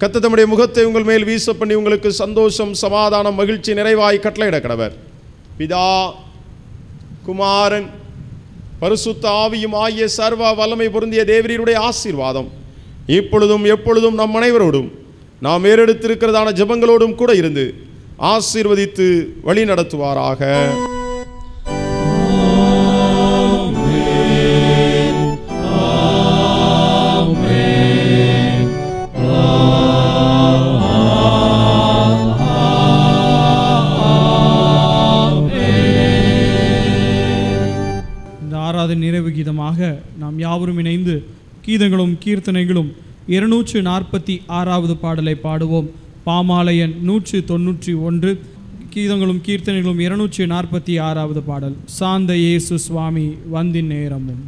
கர்த்தர் தம்முடைய முகத்தை உங்கள் மேல் வீச பண்ணி உங்களுக்கு சந்தோஷம் சமாதானம் மகிழ்ச்சி நிறைவாய் கட்டளையிட கடவர். பிதா குமாரன் பரிசுத்த ஆவியும் ஆகிய சர்வ வல்லமை பொருந்திய தேவரீருடைய ஆசீர்வாதம். இப்பொழுதும் எப்பொழுதும் நம் அனைவரோடும் நாம் ஏறெடுத்திருக்கிறதான ஜெபங்களோடும் கூட இருந்து ஆசீர்வதித்து வழி நடத்துவாராக கீதங்களும் கீர்த்தனைகளும் இருநூற்று நாற்பத்தி ஆறாவது பாடலை பாடுவோம். பாமாலயன் நூற்று தொன்னூற்றி ஒன்று கீதங்களும் கீர்த்தனைகளும் இருநூற்றி நாற்பத்தி ஆறாவது பாடல். சாந்த இயேசு சுவாமி வந்தின் நேரமும்.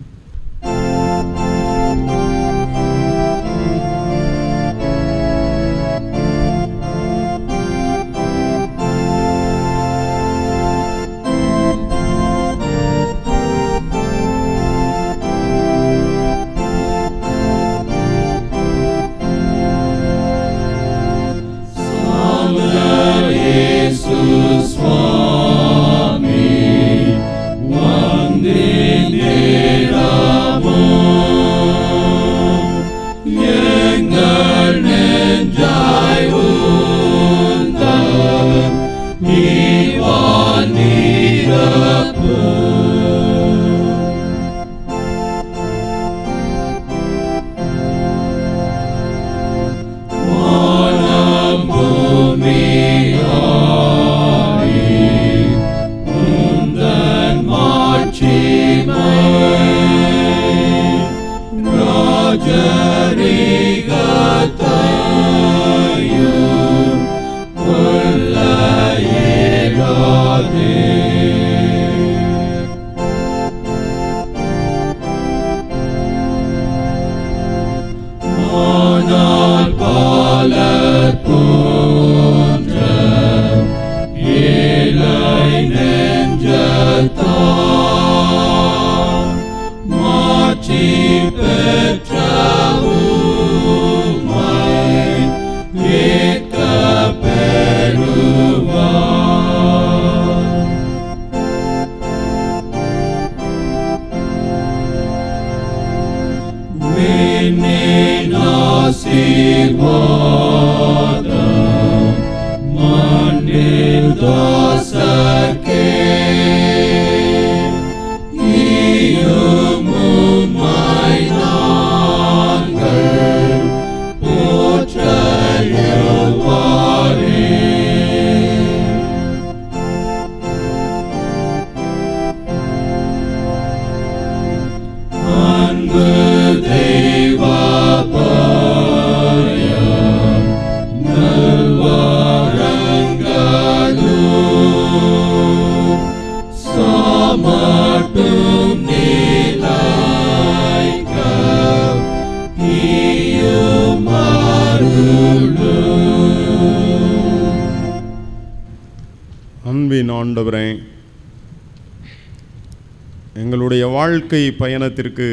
வாழ்க்கை பயணத்திற்கு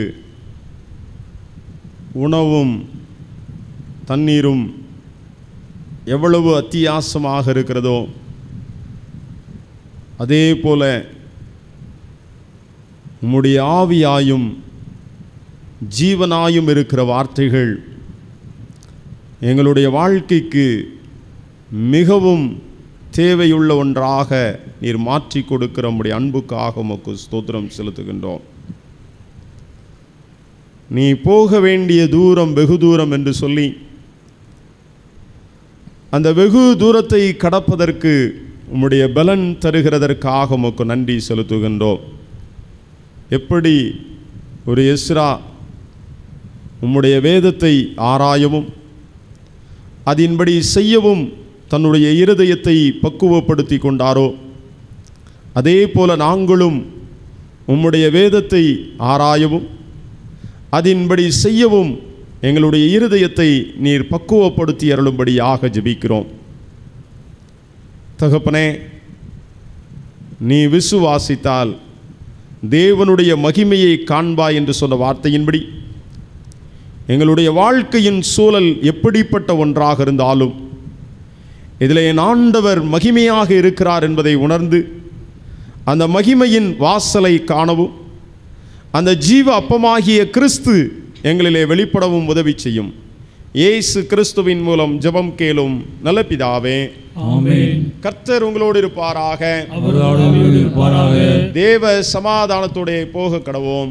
உணவும் தண்ணீரும் எவ்வளவு அத்தியாசமாக இருக்கிறதோ அதே போல உம்முடைய ஆவியாயும் ஜீவனாயும் இருக்கிற வார்த்தைகள் எங்களுடைய வாழ்க்கைக்கு மிகவும் தேவையுள்ள ஒன்றாக நீர் மாற்றி கொடுக்கிற நம்முடைய அன்புக்காக உமக்கு ஸ்தோத்திரம் செலுத்துகின்றோம். நீ போக வேண்டிய தூரம் வெகு தூரம் என்று சொல்லி அந்த வெகு தூரத்தை கடப்பதற்கு உம்முடைய பலன் தருகிறதற்காக உமக்கு நன்றி செலுத்துகின்றோம். எப்படி? ஒரு எஸ்ரா உம்முடைய வேதத்தை ஆராயவும் அதின்படி செய்யவும் தன்னுடைய இருதயத்தை பக்குவப்படுத்தி கொண்டாரோ? அதே போல நாங்களும் உம்முடைய வேதத்தை ஆராயவும் அதன்படி செய்யவும் எங்களுடைய இருதயத்தை நீர் பக்குவப்படுத்தி அருளும்படியாக ஜெபிக்கிறோம். தகப்பனே நீ விசுவாசித்தால் தேவனுடைய மகிமையை காண்பாய் என்று சொன்ன வார்த்தையின்படி எங்களுடைய வாழ்க்கையின் சூழல் எப்படிப்பட்ட ஒன்றாக இருந்தாலும் இதில் என் ஆண்டவர் மகிமையாக இருக்கிறார் என்பதை உணர்ந்து அந்த மகிமையின் வாசலை காணவும். அந்த ஜீவ அப்பமாகிய கிறிஸ்து எங்களிலே வெளிப்படவும் உதவி செய்யும். இயேசு கிறிஸ்துவின் மூலம் ஜெபம் கேளும் நல்ல பிதாவே. கர்த்தர் உங்களோடு இருப்பாராக. தேவ சமாதானத்தோടെ போக கடவோம்.